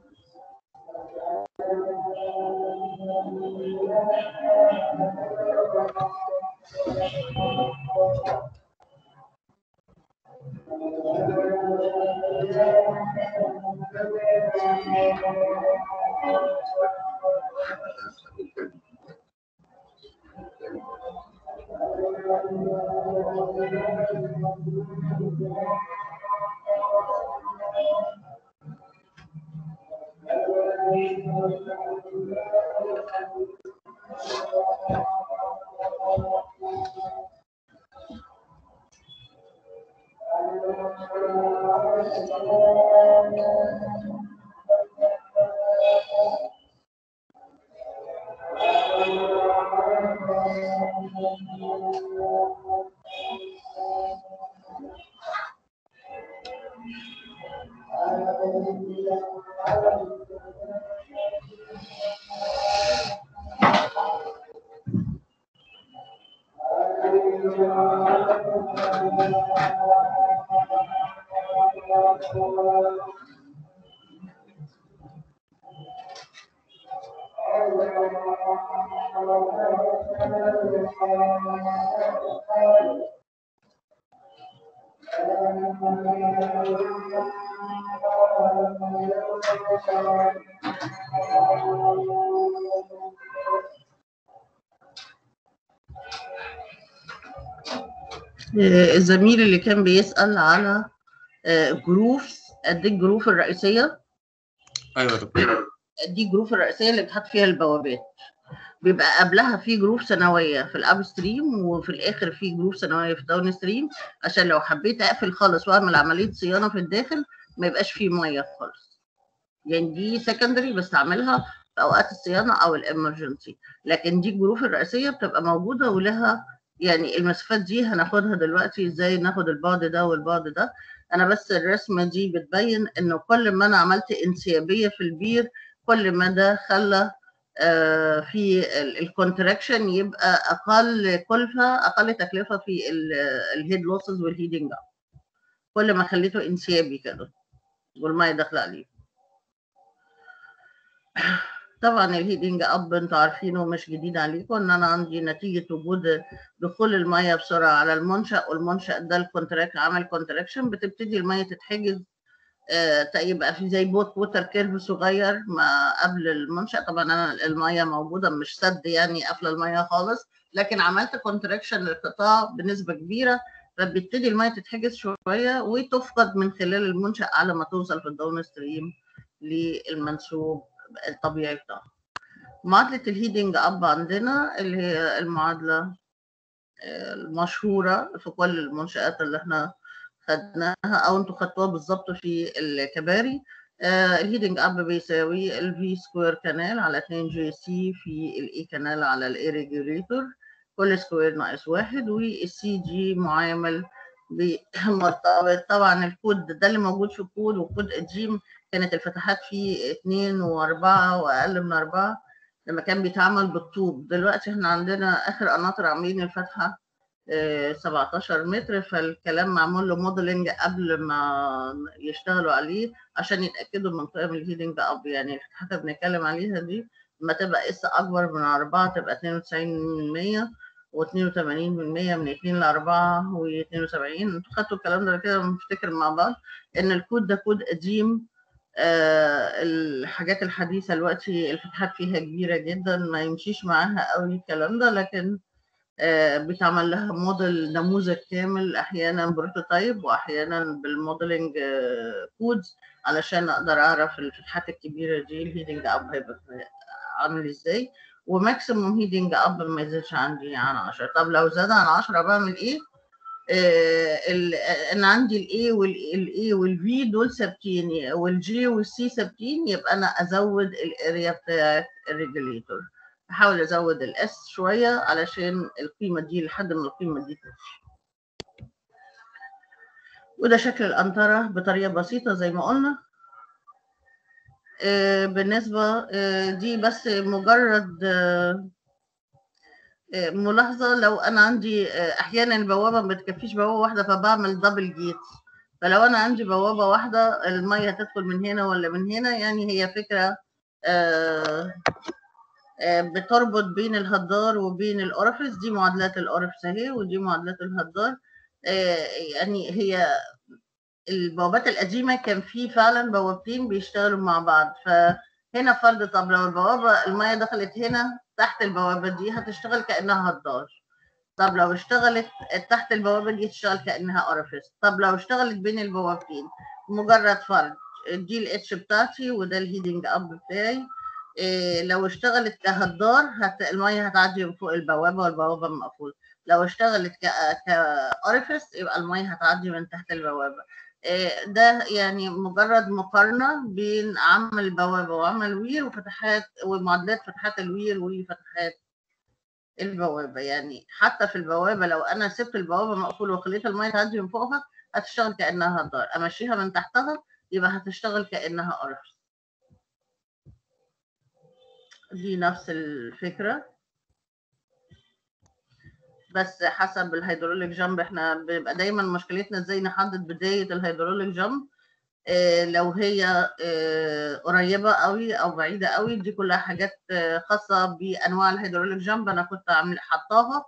Thank you. طيب آه، الزميل اللي كان بيسأل على grooves قد إيه ال groove الرئيسية؟ أيوه يا دكتور. دي ال groove الرئيسية اللي بتحط فيها البوابات؟ بيبقى قبلها في groove ثانوية في ال upstream وفي الآخر في groove ثانوية في downstream عشان لو حبيت أقفل خالص وأعمل عملية صيانة في الداخل ما يبقاش فيه مية خالص. يعني دي secondary بستعملها في أوقات الصيانة أو ال emergency لكن دي ال groove الرئيسية بتبقى موجودة ولها يعني المسافات دي هناخدها دلوقتي إزاي ناخد البعد ده والبعد ده. أنا بس الرسمة دي بتبين إنه كل ما أنا عملت انسيابية في البير كل ما ده خلى آه، في ال contraction يبقى أقل كلفة أقل تكلفة في ال head losses وال heading up كل ما خليته انسيابي كده والمية داخلة عليه. طبعا ال heading up أنتوا عارفينه مش جديد عليكم إن أنا عندي نتيجة وجود دخول المية بسرعة على المنشأ والمنشأ ده ال contract عمل contraction بتبتدي المية تتحجز. آه، في زي back water curve صغير ما قبل المنشأ. طبعا أنا المية موجودة مش سد يعني قافلة المية خالص لكن عملت contraction للقطاع بنسبة كبيرة. فبتبتدي المية تتحجز شوية وتفقد من خلال المنشأ على ما توصل في ال downstream للمنسوب. الطبيعي بتاعها معادلة الهيدنج أب عندنا اللي هي المعادلة آه، المشهورة في كل المنشآت اللي إحنا خدناها أو أنتوا خدتوها بالظبط في الكباري. آه، الهيدنج أب بيساوي ال V سكوير كانال على 2 جي سي في ال E كانال على ال A ريجوليتور كل سكوير ناقص واحد والسي جي معامل بمرتبط طبعا الكود ده اللي موجود في الكود وكود الجيم كانت الفتحات فيه اتنين واربعة وأقل من أربعة لما كان بيتعمل بالطوب. دلوقتي إحنا عندنا آخر قناطر عاملين الفتحة آه 17 متر فالكلام معمول له modeling قبل ما يشتغلوا عليه عشان يتأكدوا من قيم ال heading up يعني الفتحات اللي بنتكلم عليها دي لما تبقى S أكبر من أربعة تبقى 92 و82% من 2 ل 4 و72 أنتوا خدتوا الكلام ده كده بنفتكر مع بعض إن الكود ده كود قديم آه الحاجات الحديثة دلوقتي الفتحات فيها كبيرة جدا ما يمشيش معاها قوي الكلام ده لكن آه بيتعمل لها موديل نموذج كامل أحيانا prototype واحيانا بال modeling آه codes علشان أقدر أعرف الفتحات الكبيرة دي ال heading up هيبقى عامل إزاي و maximum heading up ما يزيدش عندي عن 10 طب لو زاد عن 10 بعمل إيه؟ آه أنا عندي ال A وال A وال V دول ثابتين وال G وال C ثابتين يبقى أنا أزود ال area بتاعت ال regulator أحاول أزود ال S شوية علشان القيمة دي لحد ما القيمة دي تمشي. وده شكل القنطره بطريقة بسيطة زي ما قلنا. آه بالنسبة آه دي بس مجرد ملاحظة لو أنا عندي أحيانا البوابة ما بتكفيش بوابة واحدة فبعمل double gate فلو أنا عندي بوابة واحدة المية تدخل من هنا ولا من هنا؟ يعني هي فكرة بتربط بين الهدار وبين ال orifice دي معادلات ال orifice أهي ودي معادلات الهدار. يعني هي البوابات القديمة كان في فعلا بوابتين بيشتغلوا مع بعض. فهنا فرض طب لو البوابة المية دخلت هنا تحت البوابة دي هتشتغل كأنها هدار طب لو اشتغلت تحت البوابة دي تشتغل كأنها orifice طب لو اشتغلت بين البوابتين مجرد فرض. دي ال H بتاعتي وده ال heading up بتاعي. إيه لو اشتغلت كهدار هت... المية هتعدي من فوق البوابة والبوابة مقفولة. لو اشتغلت. ك orifice يبقى المية هتعدي من تحت البوابة. ده يعني مجرد مقارنة بين عمل البوابة وعمل ال weir وفتحات ومعادلات فتحات ال weir وفتحات البوابة. يعني حتى في البوابة لو أنا سبت البوابة مقفولة وخليت المية تعدي من فوقها هتشتغل كأنها هدار أمشيها من تحتها يبقى هتشتغل كأنها orifice دي نفس الفكرة. بس حسب ال hydraulic jump إحنا بيبقى دايما مشكلتنا إزاي نحدد بداية ال hydraulic jump آه لو هي آه قريبة قوي أو بعيدة قوي دي كلها حاجات آه خاصة بأنواع ال hydraulic jump أنا كنت عامل حطاها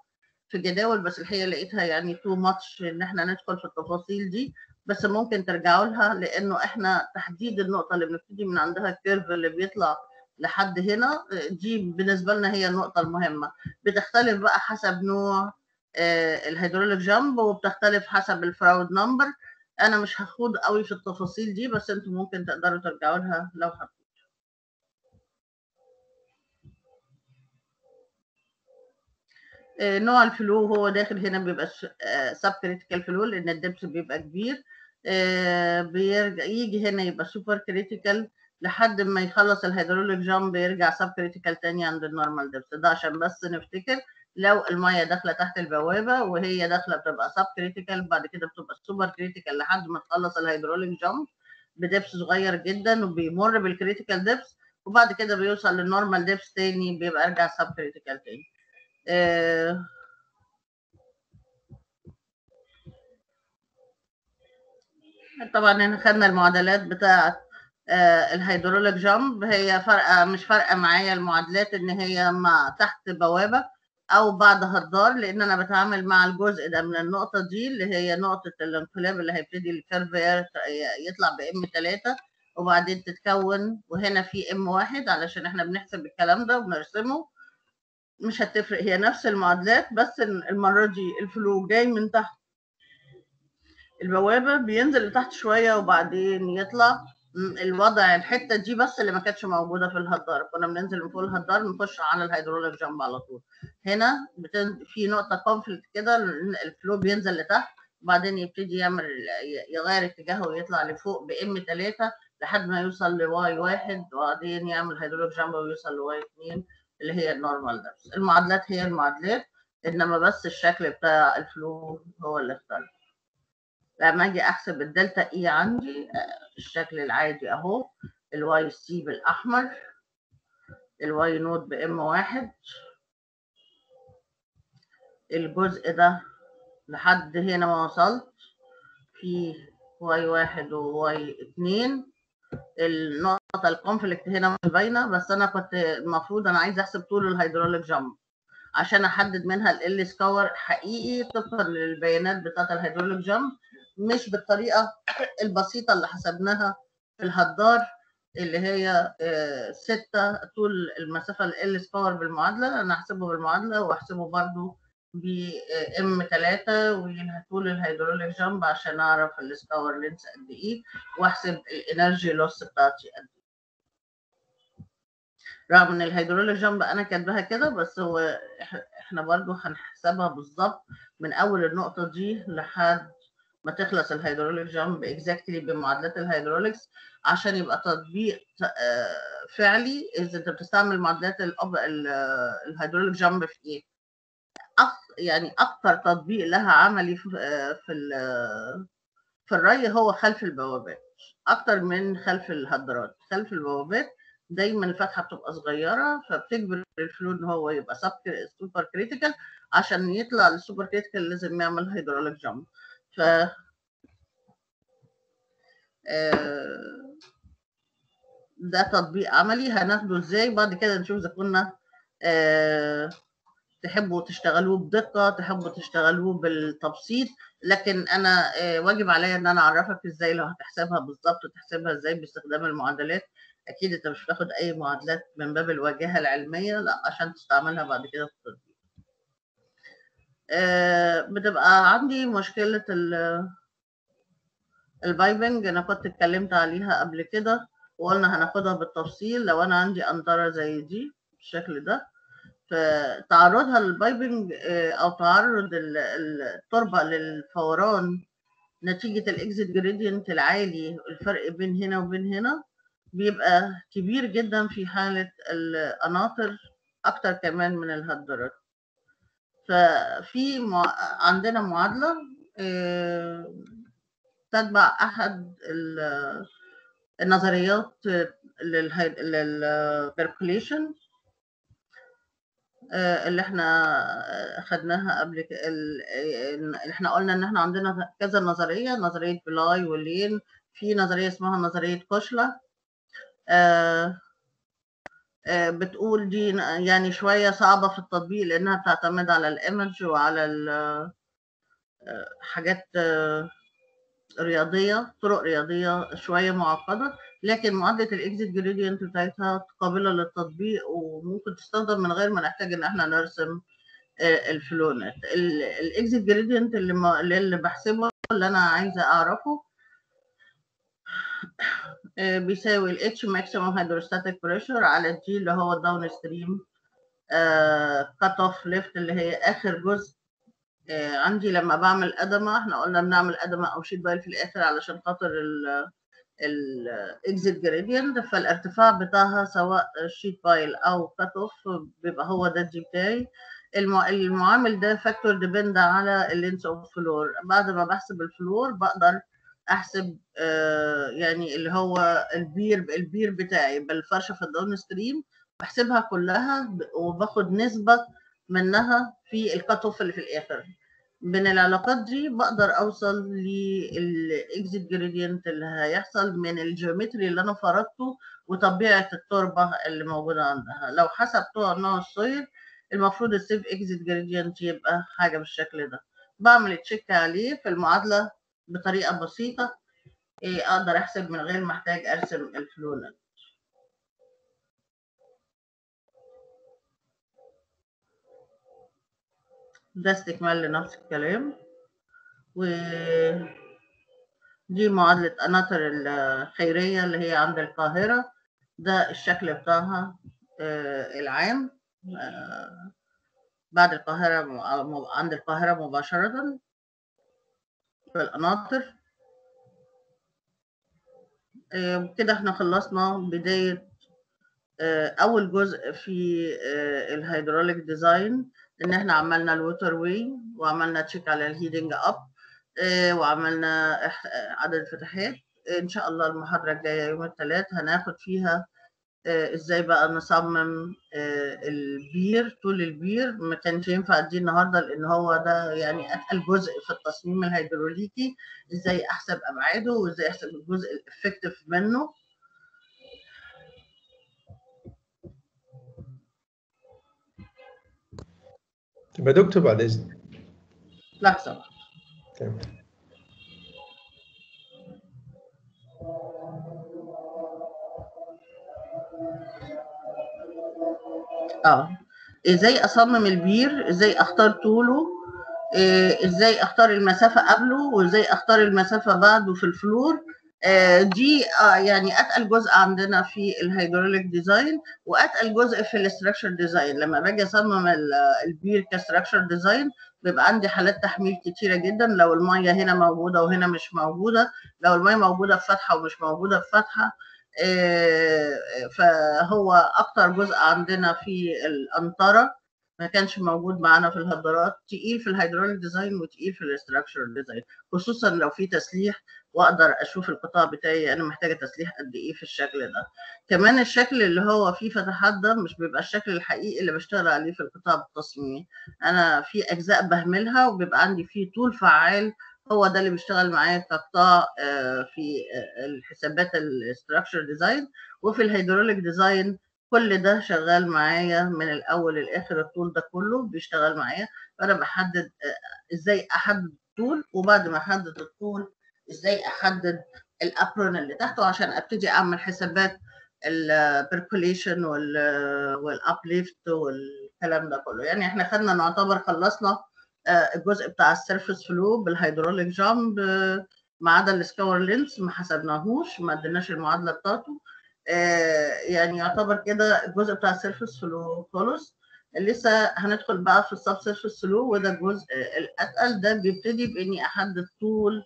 في جداول بس الحقيقة لقيتها يعني too much إن إحنا ندخل في التفاصيل دي. بس ممكن ترجعوا لها لأنه إحنا تحديد النقطة اللي بنبتدي من عندها ال curve اللي بيطلع لحد هنا. دي بالنسبة لنا هي النقطة المهمة. بتختلف بقى حسب نوع ال hydraulic jump وبتختلف حسب ال Froude number. أنا مش هخوض قوي في التفاصيل دي بس أنتم ممكن تقدروا ترجعوا لها لو حبيتوا نوع ال flow هو داخل هنا بيبقى subcritical flow لأن ال depth بيبقى كبير. بيرجع يجي هنا يبقى supercritical لحد ما يخلص ال hydraulic jump يرجع subcritical تاني عند ال normal depth ده عشان بس نفتكر لو المية داخلة تحت البوابة وهي داخلة بتبقى subcritical بعد كده بتبقى supercritical لحد ما تخلص ال hydraulic jump ب depth صغير جدا وبيمر بال critical depth وبعد كده بيوصل لل normal depth تاني بيبقى ارجع subcritical تاني. آه طبعا إحنا خدنا المعادلات بتاعة آه، ال hydraulic jump. هي فارقة مش فارقة معايا المعادلات إن هي مع تحت بوابة أو بعد هدار لأن أنا بتعامل مع الجزء ده من النقطة دي اللي هي نقطة الانقلاب اللي هيبتدي ال curve يطلع ب M 3 وبعدين تتكون وهنا في M واحد علشان إحنا بنحسب الكلام ده وبنرسمه مش هتفرق هي نفس المعادلات بس المرة دي ال flow جاي من تحت. البوابة بينزل لتحت شوية وبعدين يطلع. الوضع الحتة دي بس اللي ما كانتش موجودة في الهدار. كنا بننزل من فوق الهدار نخش على ال hydraulic jump على طول. هنا. في نقطة conflict كده ال flow بينزل لتحت وبعدين يبتدي يعمل يغير اتجاهه ويطلع لفوق ب M 3 لحد ما يوصل ل Y واحد وبعدين يعمل hydraulic jump ويوصل ل Y 2 اللي هي ال normal depth. المعادلات هي المعادلات إنما بس الشكل بتاع ال flow هو اللي اختلف. لما أجي أحسب ال delta E عندي آه، الشكل العادي أهو ال Y C بالأحمر ال Y naught ب M واحد الجزء ده لحد هنا ما وصلت في Y واحد و Y اتنين. النقطة ال conflict هنا مش باينة بس أنا كنت المفروض أنا عايزة أحسب طول ال hydraulic jump عشان أحدد منها ال scour حقيقي طبقا للبيانات بتاعة ال hydraulic jump مش بالطريقة البسيطة اللي حسبناها في الهدار اللي هي آه، ستة طول المسافة ال scour بالمعادلة. أنا هحسبه بالمعادلة وأحسبه برضو ب M 3 وطول ال hydraulic jump عشان أعرف ال scour length قد إيه وأحسب ال energy loss بتاعتي قد إيه. رغم إن ال hydraulic jump أنا كاتباها كده بس هو إح- إحنا برضو هنحسبها بالظبط من أول النقطة دي لحد ما تخلص ال hydraulic jump exactly بمعادلات ال hydraulics عشان يبقى تطبيق آه، فعلي. إذا أنت بتستعمل معادلات ال hydraulic jump في إيه. يعني أكتر تطبيق لها عملي في آه، في في الري هو خلف البوابات. أكتر من خلف الهدرات خلف البوابات دايما الفتحة بتبقى صغيرة فبتجبر ال flow إن هو يبقى super critical عشان يطلع لل super critical لازم يعمل hydraulic jump. ف آه، ده تطبيق عملي. هناخده إزاي؟ بعد كده نشوف إذا كنا آه، تحبوا تشتغلوه بدقة تحبوا تشتغلوه بالتبسيط. لكن أنا آه، واجب عليا إن أنا أعرفك إزاي لو هتحسبها بالظبط تحسبها إزاي باستخدام المعادلات. أكيد أنت مش بتاخد أي معادلات من باب الواجهة العلمية لأ عشان تستعملها بعد كده في التطبيق آه، بتبقى عندي مشكلة ال- ال piping أنا كنت اتكلمت عليها قبل كده وقلنا هناخدها بالتفصيل لو أنا عندي قنطرة زي دي بالشكل ده. فتعرضها لل piping آه، أو تعرض ال- ال- التربة للفوران نتيجة ال exit gradient العالي الفرق بين هنا وبين هنا بيبقى كبير جدا في حالة القناطر أكتر كمان من الهدرات ففي. عندنا معادلة آه، تتبع ال- النظريات لل percolation آه، اللي إحنا خدناها قبل اللي إحنا قلنا إن إحنا عندنا كذا نظرية نظرية Bligh و Lane في نظرية اسمها نظرية Khosla آه، بتقول دي يعني شوية صعبة في التطبيق لأنها بتعتمد على ال image وعلى آه، حاجات آه، رياضية طرق رياضية شوية معقدة لكن معادلة ال exit gradient بتاعتها قابلة للتطبيق وممكن تستخدم من غير ما نحتاج إن إحنا نرسم آه، ال flow net. ال exit gradient اللي, اللي بحسبه اللي أنا عايزة أعرفه آه، بيساوي ال H maximum hydrostatic pressure على G اللي هو ال downstream cut off ليفت اللي هي آخر جزء. آه، عندي لما بعمل قدمة إحنا قلنا بنعمل قدمة أو sheet pile في الآخر علشان خاطر ال exit gradient فالارتفاع بتاعها سواء sheet pile أو cut off بيبقى هو ده ال G بتاعي. المع- المعامل ده factor depend على ال length of floor بعد ما بحسب ال floor بقدر أحسب آه، يعني اللي هو ال pier ال pier بتاعي بالفرشة في ال downstream بحسبها كلها وباخد نسبة منها في ال cut off اللي في الآخر. من العلاقات دي بقدر أوصل لل exit gradient اللي هيحصل من ال geometry اللي أنا فرضته وطبيعة التربة اللي موجودة عندها. لو حسب طوع نوع ال soil المفروض ال safe exit gradient يبقى حاجة بالشكل ده. بعمل تشيك عليه في المعادلة بطريقة بسيطة إيه أقدر أحسب من غير ما أحتاج أرسم الفلو ده استكمال لنفس الكلام. و دي معادلة أناطر الخيرية اللي هي عند القاهرة. ده الشكل بتاعها آه، العام آه، بعد القاهرة عند القاهرة مباشرة. القناطر. آه، كده إحنا خلصنا بداية آه، أول جزء في آه، ال hydraulic design إن إحنا عملنا ال water way وعملنا check على ال heading up وعملنا عدد الفتحات. إن شاء الله المحاضرة الجاية يوم الثلاث هناخد فيها إزاي بقى نصمم آه، ال pier طول ال pier؟ ما كانش ينفع اديه النهارده لأن هو ده يعني أتقل جزء في التصميم الهيدروليكي. إزاي أحسب أبعاده؟ وإزاي أحسب الجزء ال effective منه؟ يبقى دكتور بعد إذنك. لحظة. تمام. آه. إزاي أصمم ال pier؟ إزاي أختار طوله؟ إيه، إزاي أختار المسافة قبله؟ وإزاي أختار المسافة بعده في ال floor؟ آه، دي آه، يعني أتقل جزء عندنا في ال hydraulic design وأتقل جزء في ال structure design لما باجي أصمم ال- ال pier ك structure design بيبقى عندي حالات تحميل كتيرة جدا. لو المية هنا موجودة وهنا مش موجودة لو المية موجودة في فتحه ومش موجودة في فتحه آه، فهو أكتر جزء عندنا في القنطرة. ما كانش موجود معانا في الهدرات تقيل في ال hydraulic design وتقيل في ال structure design خصوصا لو في تسليح وأقدر أشوف القطاع بتاعي أنا محتاجة تسليح قد إيه في الشكل ده. كمان الشكل اللي هو فيه فتحات ده مش بيبقى الشكل الحقيقي اللي بشتغل عليه في القطاع التصميمي. أنا في أجزاء بهملها وبيبقى عندي فيه طول فعال هو ده اللي بيشتغل معايا كقطاع آه، في آه، الحسابات ال structure design وفي ال hydraulic design كل ده شغال معايا من الأول للآخر الطول ده كله بيشتغل معايا. فأنا بحدد آه، إزاي أحدد الطول وبعد ما أحدد الطول إزاي أحدد ال apron اللي تحته عشان أبتدي أعمل حسابات ال percolation وال uplift والكلام ده كله. يعني إحنا خدنا نعتبر خلصنا الجزء بتاع ال surface flow بال hydraulic jump آه، ما عدا ال scour length ما حسبناهوش ما اديناش المعادلة بتاعته. آه، يعني يعتبر كده الجزء بتاع ال surface flow خلص. لسه هندخل بقى في ال subsurface flow وده الجزء الاتقل ده بيبتدي بإني أحدد طول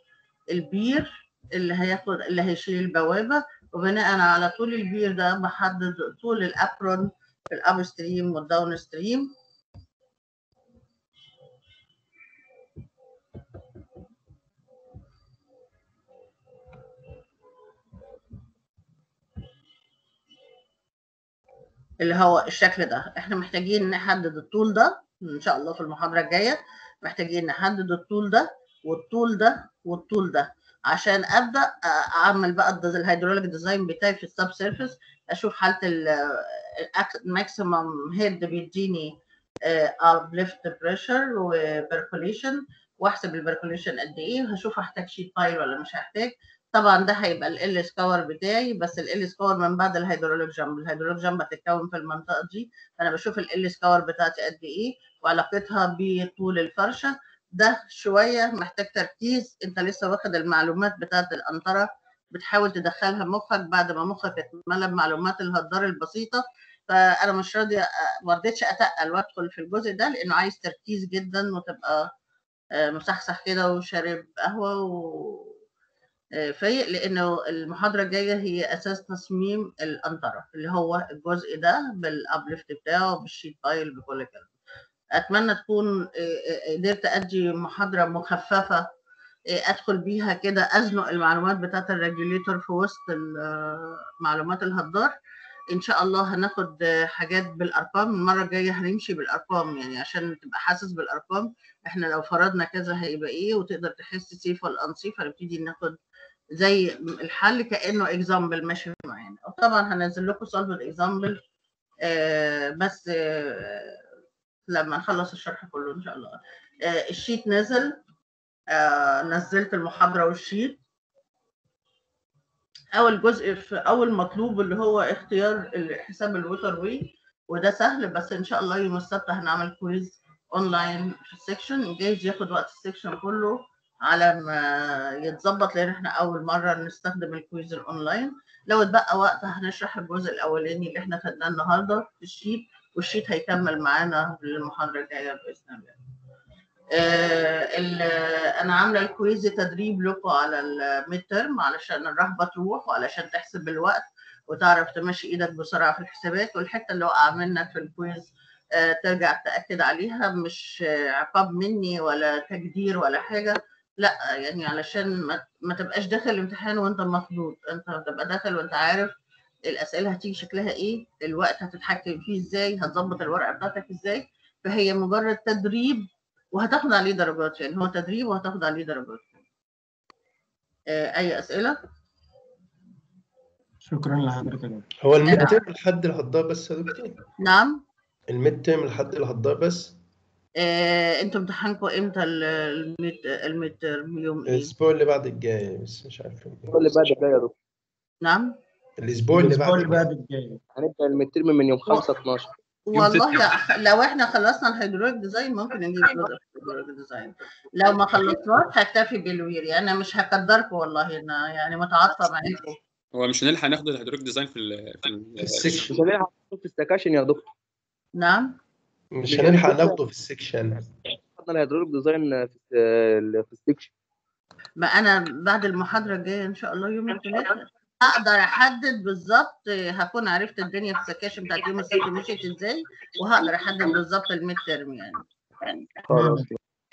البير اللي هياخد اللي هيشيل البوابة. وبناء على طول البير ده بحدد طول ال apron في ال upstream وال downstream. اللي هو الشكل ده. إحنا محتاجين نحدد الطول ده إن شاء الله في المحاضرة الجاية. محتاجين نحدد الطول ده والطول ده والطول ده عشان أبدأ أعمل بقى ال hydraulic design بتاعي في ال subsurface أشوف حالة ال maximum head بيديني uplift pressure و percolation وأحسب ال percolation قد إيه هشوف هحتاج sheet pile ولا مش هحتاج. طبعا ده هيبقى ال scour بتاعي بس ال scour من بعد ال hydraulic jump ال hydraulic jump هتتكون في المنطقة دي. فأنا بشوف ال scour بتاعتي قد إيه وعلاقتها بطول الفرشة. ده شوية محتاج تركيز. أنت لسه واخد المعلومات بتاعت القنطرة بتحاول تدخلها مخك بعد ما مخك اتملى بمعلومات الهدار البسيطة. فأنا مش راضية ما رضيتش أتقل وأدخل في الجزء ده لأنه عايز تركيز جدا وتبقى آه، مصحصح كده وشارب قهوة و فايق لأنه المحاضرة الجاية هي أساس تصميم القنطرة اللي هو الجزء ده بال uplift بتاعه بال sheet pile بكل كلام أتمنى تكون آه، آه، قدرت أدي محاضرة مخففة آه، أدخل بيها كده أزنق المعلومات بتاعت ال regulator في وسط آه، معلومات الهدار إن شاء الله هناخد آه، حاجات بالأرقام المرة الجاية هنمشي بالأرقام يعني عشان تبقى حاسس بالأرقام إحنا لو فرضنا كذا هيبقى إيه وتقدر تحس safe ولا unsafe هنبتدي ناخد زي الحل كأنه example ماشي معانا. وطبعا هنزل لكم solved example بس آه، لما نخلص الشرح كله إن شاء الله. آه، ال sheet نزل. آه، نزلت المحاضرة وال sheet. أول جزء في أول مطلوب اللي هو اختيار حساب ال waterway وده سهل بس إن شاء الله يوم السبت هنعمل quiz online في ال section جايز ياخد وقت ال section كله. على ما يتظبط لأن إحنا أول مرة نستخدم ال quiz ال online. لو اتبقى وقت هنشرح الجزء الأولاني اللي إحنا خدناه النهارده في ال sheet وال sheet هيكمل معانا للمحاضرة الجاية بإذن الله. آه، أنا عاملة ال quiz تدريب لكم على ال midterm علشان الرهبة تروح وعلشان تحسب الوقت وتعرف تمشي إيدك بسرعة في الحسابات. والحتة اللي وقع منك في ال quiz آه، ترجع تأكد عليها مش عقاب مني ولا تجدير ولا حاجة. لأ يعني علشان ما, ما تبقاش داخل الامتحان وانت مخضوض انت تبقى داخل وانت عارف الأسئلة هتيجي شكلها إيه الوقت هتتحكم فيه إزاي هتظبط الورقة بتاعتك إزاي فهي مجرد تدريب وهتاخد عليه درجات يعني هو تدريب وهتاخد عليه درجات. آه، أي أسئلة؟ شكرا لحضرتك. هو ال midterm لحد الهدار بس يا دكتور؟ نعم. ال midterm لحد الهدار بس؟ آه، أنتوا امتحانكم إمتى؟ ال- ال mid ال midterm يوم إيه؟ الأسبوع اللي بعد الجاي بس مش عارف يوم الأسبوع اللي بعد الجاي يا دكتور نعم؟ الأسبوع اللي الأسبوع بعد اللي بعد الجاي. هنبدأ ال midterm من يوم 5 12 والله يا- لو إحنا خلصنا ال hydraulic design ممكن نجيب ال hydraulic design. لو ما خلصناش هكتفي بال weir أنا مش هقدركم والله أنا يعني متعاطفه معاكم هو مش هنلحق ناخد ال hydraulic design في ال في ال- ال section. مش هنلحق في السكاشن يا دكتور. نعم؟ مش هنلحق ناخده في ال section خدنا ال hydraulic design في ال- في ال section ما أنا بعد المحاضرة الجاية إن شاء الله يوم الثلاث أقدر أحدد بالظبط هكون عرفت الدنيا في السكاشن بتاعت يوم السبت مشيت إزاي وهقدر أحدد بالظبط ال midterm يعني. خلاص.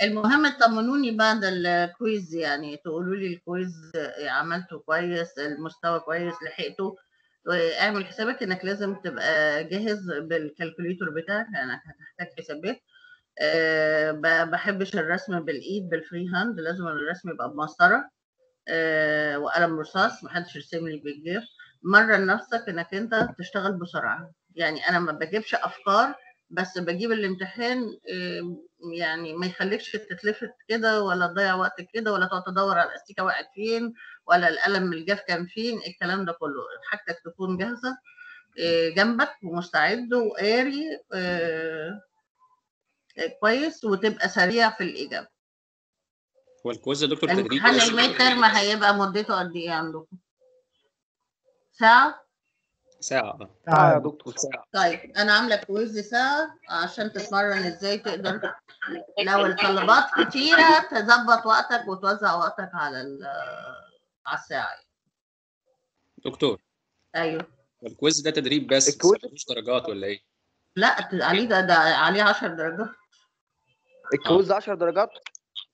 المهم تطمنوني بعد ال quiz يعني تقولوا لي ال quiz عملته كويس المستوى كويس لحقته. اعمل حسابك إنك لازم تبقى جاهز بال calculator بتاعك لأنك هتحتاج حسابات ما بحبش الرسم بالإيد بال freehand لازم الرسم يبقى بمسطرة. أه وقلم رصاص محدش يرسم لي بالجاف مرن نفسك إنك أنت تشتغل بسرعة. يعني أنا ما بجيبش أفكار بس بجيب الامتحان آه، يعني ما يخليكش تتلفت كده ولا تضيع وقتك كده ولا تقعد تدور على الاستيكه وقعت فين ولا القلم الجاف كان فين الكلام ده كله. حاجتك تكون جاهزة آه، جنبك ومستعد وقاري آه، آه، كويس وتبقى سريع في الإجابة. هو ال quiz يا دكتور تدريب امتحان بس ال midterm هيبقى مدته قد إيه عندكم؟ ساعة؟ ساعة آه. يا دكتور. ساعه طيب أنا عاملة quiz ساعة عشان تتمرن إزاي تقدر لو الطلبات كتيرة تظبط وقتك وتوزع وقتك على ال- على الساعة. دكتور. أيوه. ال quiz ده تدريب بس ال quiz- مفيش درجات ولا إيه؟ لا عليه ده, ده عليه 10 درجات. ال quiz 10 درجات؟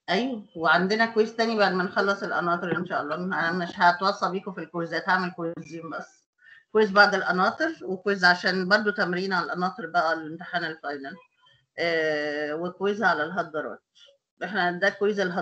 أيوه. وعندنا quiz تاني بعد ما نخلص القناطر إن شاء الله. أنا مش هتوصى بيكم في ال quizzات هعمل quizzين بس. quiz بعد القناطر و quiz عشان برضو تمرين على القناطر بقى الامتحان ال final. آه و quiz على الهدارات إحنا ده كويز الهدرات